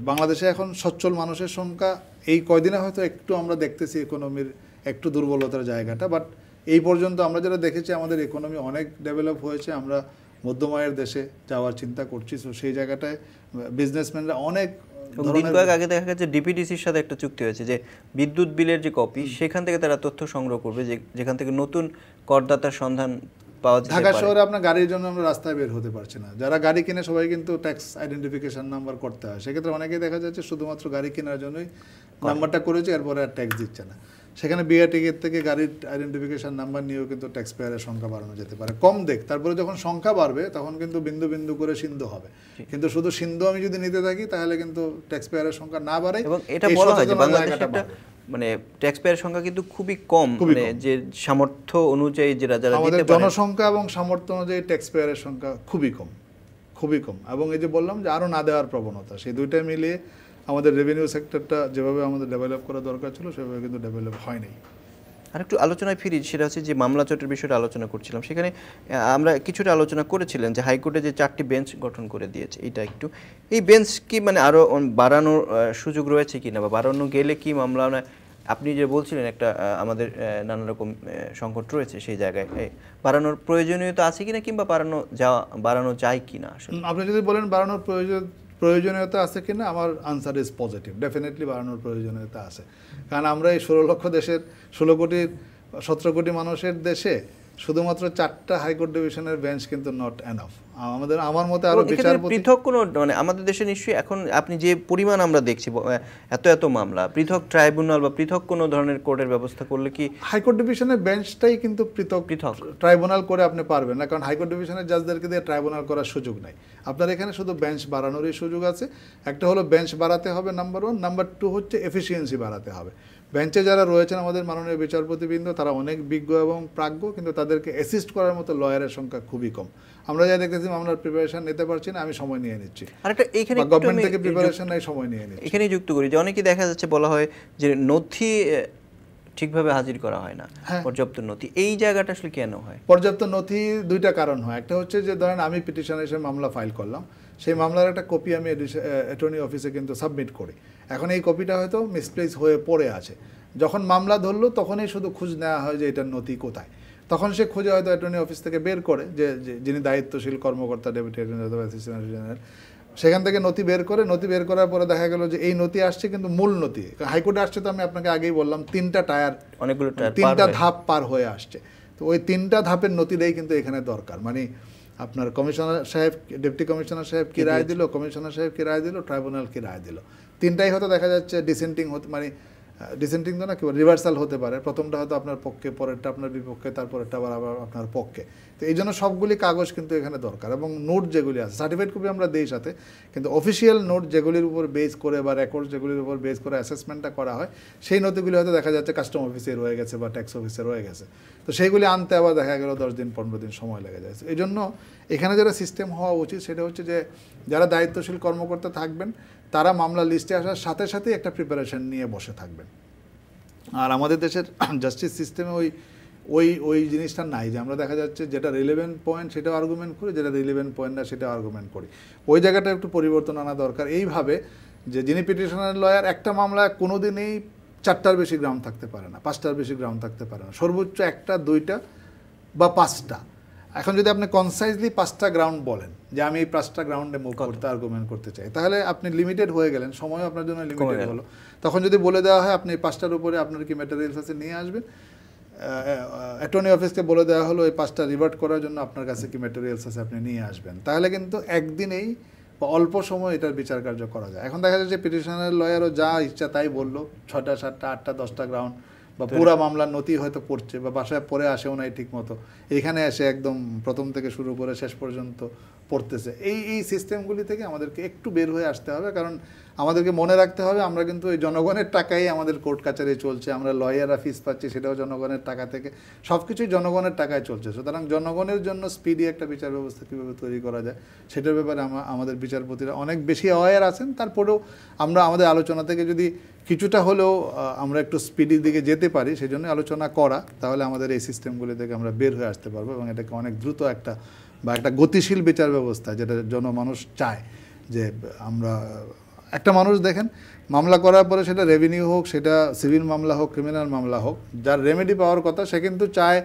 বাংলাদেশে এখন সচ্ছল মানুষের সংখ্যা এই কয়দিনে হয়তো একটু আমরা দেখতেছি ইকোনমির একটু দুর্বলতার জায়গাটা বাট এই পর্যন্ত আমরা যেটা দেখেছি আমাদের ইকোনমি অনেক ডেভেলপ হয়েছে। আমরা মধ্যম আয়ের দেশে যাওয়ার চিন্তা করছি। তো সেই জায়গাটায় বিজনেসম্যানরা অনেক দিন কয়েক আগে দেখা গেছে ডিপিডিসির সাথে একটা চুক্তি হয়েছে যে বিদ্যুৎ বিলের যে কপি সেখান থেকে তারা তথ্য সংগ্রহ করবে যে যেখান থেকে নতুন করদাতার সন্ধান পাওয়া যেতে ঢাকা শহরে আপনার গাড়ির জন্য আমরা রাস্তায় বের হতে পারছি না। যারা গাড়ি কিনে সবাই কিন্তু ট্যাক্স আইডেন্টিফিকেশন নাম্বার করতে হয়। সেক্ষেত্রে অনেকেই দেখা যাচ্ছে শুধুমাত্র গাড়ি কেনার জন্যই নাম্বারটা করেছে এরপরে আর ট্যাক্স দিচ্ছে না। সেখানে বিআরটিকের থেকে গাড়ির আইডেন্টিফিকেশন নাম্বার নিয়েও কিন্তু ট্যাক্স পেয়ারের সংখ্যা বাড়ানো যেতে পারে। কম দেখ তারপরে যখন সংখ্যা বাড়বে তখন কিন্তু বিন্দু বিন্দু করে সিন্ধু হবে। কিন্তু শুধু সিন্ধু আমি যদি নিতে থাকি তাহলে কিন্তু ট্যাক্স পেয়ারের সংখ্যা না বাড়ে এবং এটা বলা হয় যে একটা মানে ট্যাক্স পেয়ার সংখ্যা কিন্তু খুবই কম মানে যে সামর্থ্য অনুযায়ী যারা যারা আমাদের দিতে পারে। জনসংখ্যা এবং সামর্থ্য অনুযায়ী ট্যাক্স পেয়ারের সংখ্যা খুবই কম খুবই কম। এবং এই যে বললাম যে আরও না দেওয়ার প্রবণতা সেই দুইটা মিলিয়ে আমাদের রেভিনিউ সেক্টরটা যেভাবে আমাদের ডেভেলপ করা দরকার ছিল সেভাবে কিন্তু ডেভেলপ হয়নি। আর একটু আলোচনায় ফিরি সেটা হচ্ছে যে মামলা চটের বিষয়টা আলোচনা করছিলাম। সেখানে আমরা কিছুটা আলোচনা করেছিলেন যে হাইকোর্টে যে চারটি বেঞ্চ গঠন করে দিয়েছে এটা একটু। এই বেঞ্চ কি মানে আরও বাড়ানোর সুযোগ রয়েছে কি না বা বাড়ানো গেলে কি মামলা আপনি যে বলছিলেন একটা আমাদের নানা রকম সংকট রয়েছে সেই জায়গায় বাড়ানোর প্রয়োজনীয়তা আছে কিনা? কিংবা বাড়ানো যাওয়া বাড়ানো যায় কিনা আসলে? আপনি যদি বলেন বাড়ানোর প্রয়োজন প্রয়োজনীয়তা আছে কিনা? আমার আনসার ইজ পজিটিভ ডেফিনেটলি বাড়ানোর প্রয়োজনীয়তা আছে। কারণ আমরা এই ষোলো লক্ষ দেশের, ষোলো কোটি, সতেরো কোটি মানুষের দেশে শুধুমাত্র চারটা হাইকোর্ট ডিভিশনের বেঞ্চ কিন্তু নট এনাফ আমাদের আমার মতে আরও বিচারপতি পৃথক কোনো মানে আমাদের দেশে নিশ্চয়ই এখন আপনি যে পরিমাণ আমরা দেখছি এত এত মামলা পৃথক ট্রাইব্যুনাল বা পৃথক কোনো ধরনের কোর্টের ব্যবস্থা করলে কি হাইকোর্ট ডিভিশনের বেঞ্চটাই কিন্তু পৃথক পৃথক। ট্রাইব্যুনাল করে আপনি পারবেন না কারণ হাইকোর্ট ডিভিশনের জাজদেরকে দিয়ে ট্রাইব্যুনাল করার সুযোগ নাই। আপনার এখানে শুধু বেঞ্চ বাড়ানোরই সুযোগ আছে। একটা হলো বেঞ্চ বাড়াতে হবে নাম্বার ওয়ান নাম্বার টু হচ্ছে এফিসিয়েন্সি বাড়াতে হবে। বেঞ্চে যারা রয়েছেন আমাদের মাননীয় বিচারপতিবৃন্দ তারা অনেক বিজ্ঞ এবং প্রাজ্ঞ কিন্তু তাদেরকে অ্যাসিস্ট করার মতো লয়ারের সংখ্যা খুবই কম। আমরা যা দেখতেছি মামলার প্রিপারেশন নিতে পারছি না আমি সময় নিয়ে নিচ্ছি। আরেকটা বা একটু গভর্নমেন্ট থেকে প্রিপারেশন নেই সময় নিয়ে নিচ্ছি। এখানেই যুক্ত করি যে অনেকেই দেখা যাচ্ছে বলা হয় যে নথি ঠিকভাবে হাজির করা হয় না হ্যাঁ। পর্যাপ্ত নথি। এই জায়গাটা আসলে কেন হয়? পর্যাপ্ত নথি দুইটা কারণ হয়। একটা হচ্ছে যে ধরেন আমি পিটিশন হিসেবে মামলা ফাইল করলাম। সেই মামলার একটা কপি আমি অ্যাটর্নি অফিসে কিন্তু সাবমিট করি। এখন এই কপিটা হয়তো মিসপ্লেস হয়ে পড়ে আছে। যখন মামলা ধরলো তখনই শুধু খোঁজ নেওয়া হয় যে এটার নথি কোথায়। তখন সে খুঁজে হয়তো অ্যাটর্নি অফিস থেকে বের করে যে যিনি দায়িত্বশীল কর্মকর্তা ডেপুটি অ্যাটর্নি অথবা অ্যাসিস্ট্যান্ট জেনারেল সেখান থেকে নথি বের করে নথি বের করার পরে দেখা গেল যে এই নথি আসছে কিন্তু মূল নথি। হাইকোর্টে আসছে তো আমি আপনাকে আগেই বললাম তিনটা টায়ার অনেকগুলো টায়ার তিনটা ধাপ পার হয়ে আসছে। তো ওই তিনটা ধাপের নতিটাই কিন্তু এখানে দরকার। মানে আপনার কমিশনার সাহেব ডেপুটি কমিশনার সাহেব কি রায় দিল? কমিশনার সাহেব কি রায় দিল? ট্রাইব্যুনাল কি রায় দিল? তিনটাই হয়তো দেখা যাচ্ছে ডিসেন্টিং হতে মানে ডিসেন্টিং তো না, কি রিভার্সাল হতে পারে। প্রথমটা হয়তো আপনার পক্ষে, পরেরটা আপনার বিপক্ষে, তারপরেরটা আবার আবার আপনার পক্ষে। তো এই জন্য সবগুলি কাগজ কিন্তু এখানে দরকার এবং নোট যেগুলি আছে সার্টিফিকেট কপি আমরা দিই সাথে, কিন্তু অফিসিয়াল নোট যেগুলির উপর বেস করে বা রেকর্ড যেগুলির উপর বেস করে অ্যাসেসমেন্টটা করা হয়, সেই নথিগুলি হয়তো দেখা যাচ্ছে কাস্টম অফিসে রয়ে গেছে বা ট্যাক্স অফিসে রয়ে গেছে। তো সেইগুলি আনতে আবার দেখা গেল দশ দিন, পনেরো দিন সময় লেগে যায়। এই জন্য এখানে যেটা সিস্টেম হওয়া উচিত, সেটা হচ্ছে যে যারা দায়িত্বশীল কর্মকর্তা থাকবেন তারা মামলা লিস্টে আসার সাথে সাথেই একটা প্রিপারেশন নিয়ে বসে থাকবেন। আর আমাদের দেশের জাস্টিস সিস্টেমে ওই ওই ওই জিনিসটা নাই যে আমরা দেখা যাচ্ছে যেটা রিলেভেন্ট পয়েন্ট সেটাও আর্গুমেন্ট করি, যেটা রিলেভেন্ট পয়েন্ট না সেটা আর্গুমেন্ট করি। ওই জায়গাটা একটু পরিবর্তন আনা দরকার। এইভাবে যে যিনি পিটিশনার লয়ার একটা মামলায় কোনো দিনই চারটার বেশি গ্রাউন্ড থাকতে পারে না, পাঁচটার বেশি গ্রাউন্ড থাকতে পারে না। সর্বোচ্চ একটা, দুইটা বা পাঁচটা। এখন যদি আপনি কনসাইজলি পাঁচটা গ্রাউন্ড বলেন যে আমি এই পাঁচটা গ্রাউন্ডে মুভ করতে আর্গুমেন্ট করতে চাই তাহলে আপনি লিমিটেড হয়ে গেলেন সময় আপনার জন্য লিমিটেড। হলো। তখন যদি বলে দেওয়া হয় আপনি এই পাঁচটার উপরে আপনার কি ম্যাটেরিয়ালস আছে নিয়ে আসবেন। অ্যাটর্নি অফিসকে বলে দেওয়া হলো এই পাঁচটা রিভার্ট করার জন্য আপনার কাছে কি ম্যাটেরিয়ালস আছে আপনি নিয়ে আসবেন। তাহলে কিন্তু একদিনেই বা অল্প সময় এটার বিচার কার্য করা যায়। এখন দেখা যাচ্ছে পিটিশনের লয়ারও যা ইচ্ছা তাই বলল ছটা সাতটা আটটা দশটা গ্রাউন্ড বা পুরা মামলার নথি হয়তো পড়ছে বা বাসায় পরে আসেও নাই ঠিক মতো এখানে এসে একদম প্রথম থেকে শুরু করে শেষ পর্যন্ত পড়তেছে। এই এই সিস্টেমগুলি থেকে আমাদেরকে একটু বের হয়ে আসতে হবে, কারণ আমাদেরকে মনে রাখতে হবে আমরা কিন্তু ওই জনগণের টাকাই আমাদের কোর্ট কাচারি চলছে, আমরা লয়াররা ফিস পাচ্ছি, সেটাও জনগণের টাকা থেকে সব কিছুই জনগণের টাকায় চলছে। সুতরাং জনগণের জন্য স্পিডি একটা বিচার ব্যবস্থা কীভাবে তৈরি করা যায়, সেটার ব্যাপারে আমা- আমাদের বিচারপতিরা অনেক বেশি অ্যাওয়ার আছেন। তারপরেও আমরা আমাদের আলোচনা থেকে যদি কিছুটা হলেও আমরা একটু স্পিডির দিকে যেতে পারি সেই জন্য আলোচনা করা, তাহলে আমাদের এই সিস্টেমগুলি থেকে আমরা বের হয়ে আসতে পারব এবং এটাকে অনেক দ্রুত একটা বা একটা গতিশীল বিচার ব্যবস্থা যেটা জনমানুষ চায় যে আমরা একটা মানুষ দেখেন মামলা করার পরে সেটা রেভিনিউ হোক সেটা সিভিল মামলা হোক ক্রিমিনাল মামলা হোক যার রেমেডি পাওয়ার কথা সে কিন্তু চায়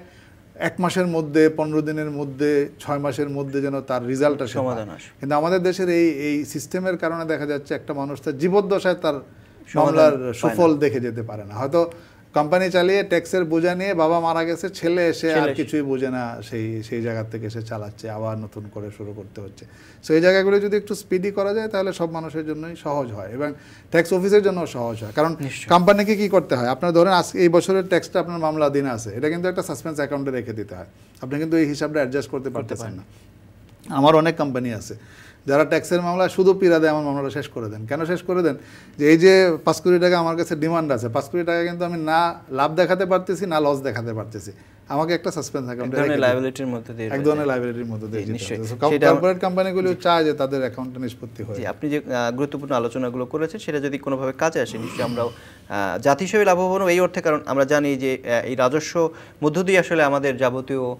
এক মাসের মধ্যে পনেরো দিনের মধ্যে ছয় মাসের মধ্যে যেন তার রেজাল্টটা সমাধান আসে। কিন্তু আমাদের দেশের এই এই সিস্টেমের কারণে দেখা যাচ্ছে একটা মানুষ তার জীবদ্দশায় তার মামলার। সুফল দেখে যেতে পারে না হয়তো কোম্পানি চালিয়ে ট্যাক্সের বোঝা নিয়ে বাবা মারা গেছে ছেলে এসে আর কিছুই বোঝে না সেই সেই জায়গা থেকে এসে চালাচ্ছে আবার নতুন করে শুরু করতে হচ্ছে। সো এই জায়গাগুলো যদি একটু স্পিডি করা যায় তাহলে সব মানুষের জন্যই সহজ হয় এবং ট্যাক্স অফিসের জন্য সহজ হয়। কারণ কোম্পানিকে কি করতে হয়? আপনার ধরেন আজকে এই বছরের ট্যাক্সটা আপনার মামলা দিন আছে এটা কিন্তু একটা সাসপেন্স অ্যাকাউন্টে রেখে দিতে হয়। আপনি কিন্তু এই হিসাবটা অ্যাডজাস্ট করতে পারতেছেন না। আমার অনেক কোম্পানি আছে। যারা ট্যাক্সের মামলা শুধু পিরা দেয়, আমার মামলাটা শেষ করে দেন। কেন শেষ করে দেন? যে এই যে পাঁচ কোটি টাকা আমার কাছে ডিমান্ড আছে, পাঁচ কোটি টাকা কিন্তু আমি না লাভ দেখাতে পারতেছি, না লস দেখাতে পারতেছি। আমাকে একটা সাসপেন্স অ্যাকাউন্টে ধরনের লাইবিলিটির মধ্যে দিয়ে এক ধরনের লাইব্রেরির মধ্যে দিয়ে নিশ্চয়ই। সেটা- কর্পোরেট কোম্পানিগুলো চায় যে তাদের অ্যাকাউন্টে নিষ্পত্তি হয়। আপনি যে গুরুত্বপূর্ণ আলোচনাগুলো করেছেন সেটা যদি কোনোভাবে কাজে আসে নিশ্চয়ই জাতি হিসেবে লাভবান এই অর্থে কারণ আমরা জানি যে এই রাজস্ব মধ্য দিয়ে আসলে আমাদের যাবতীয়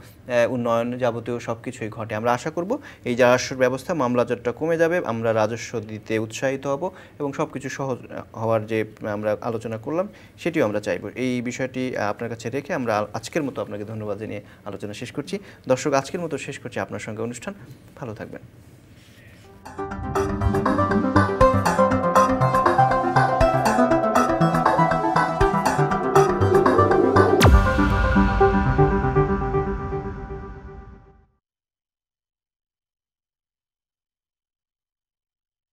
উন্নয়ন যাবতীয় সব কিছুই ঘটে। আমরা আশা করব এই রাজস্ব ব্যবস্থা মামলাজটটা কমে যাবে আমরা রাজস্ব দিতে উৎসাহিত হব এবং সব কিছু সহজ হওয়ার যে আমরা আলোচনা করলাম সেটিও আমরা চাইব। এই বিষয়টি আপনার কাছে রেখে আমরা আজকের মতো আপনাকে ধন্যবাদ জানিয়ে আলোচনা শেষ করছি। দর্শক, আজকের মতো শেষ করছি আপনার সঙ্গে অনুষ্ঠান। ভালো থাকবেন।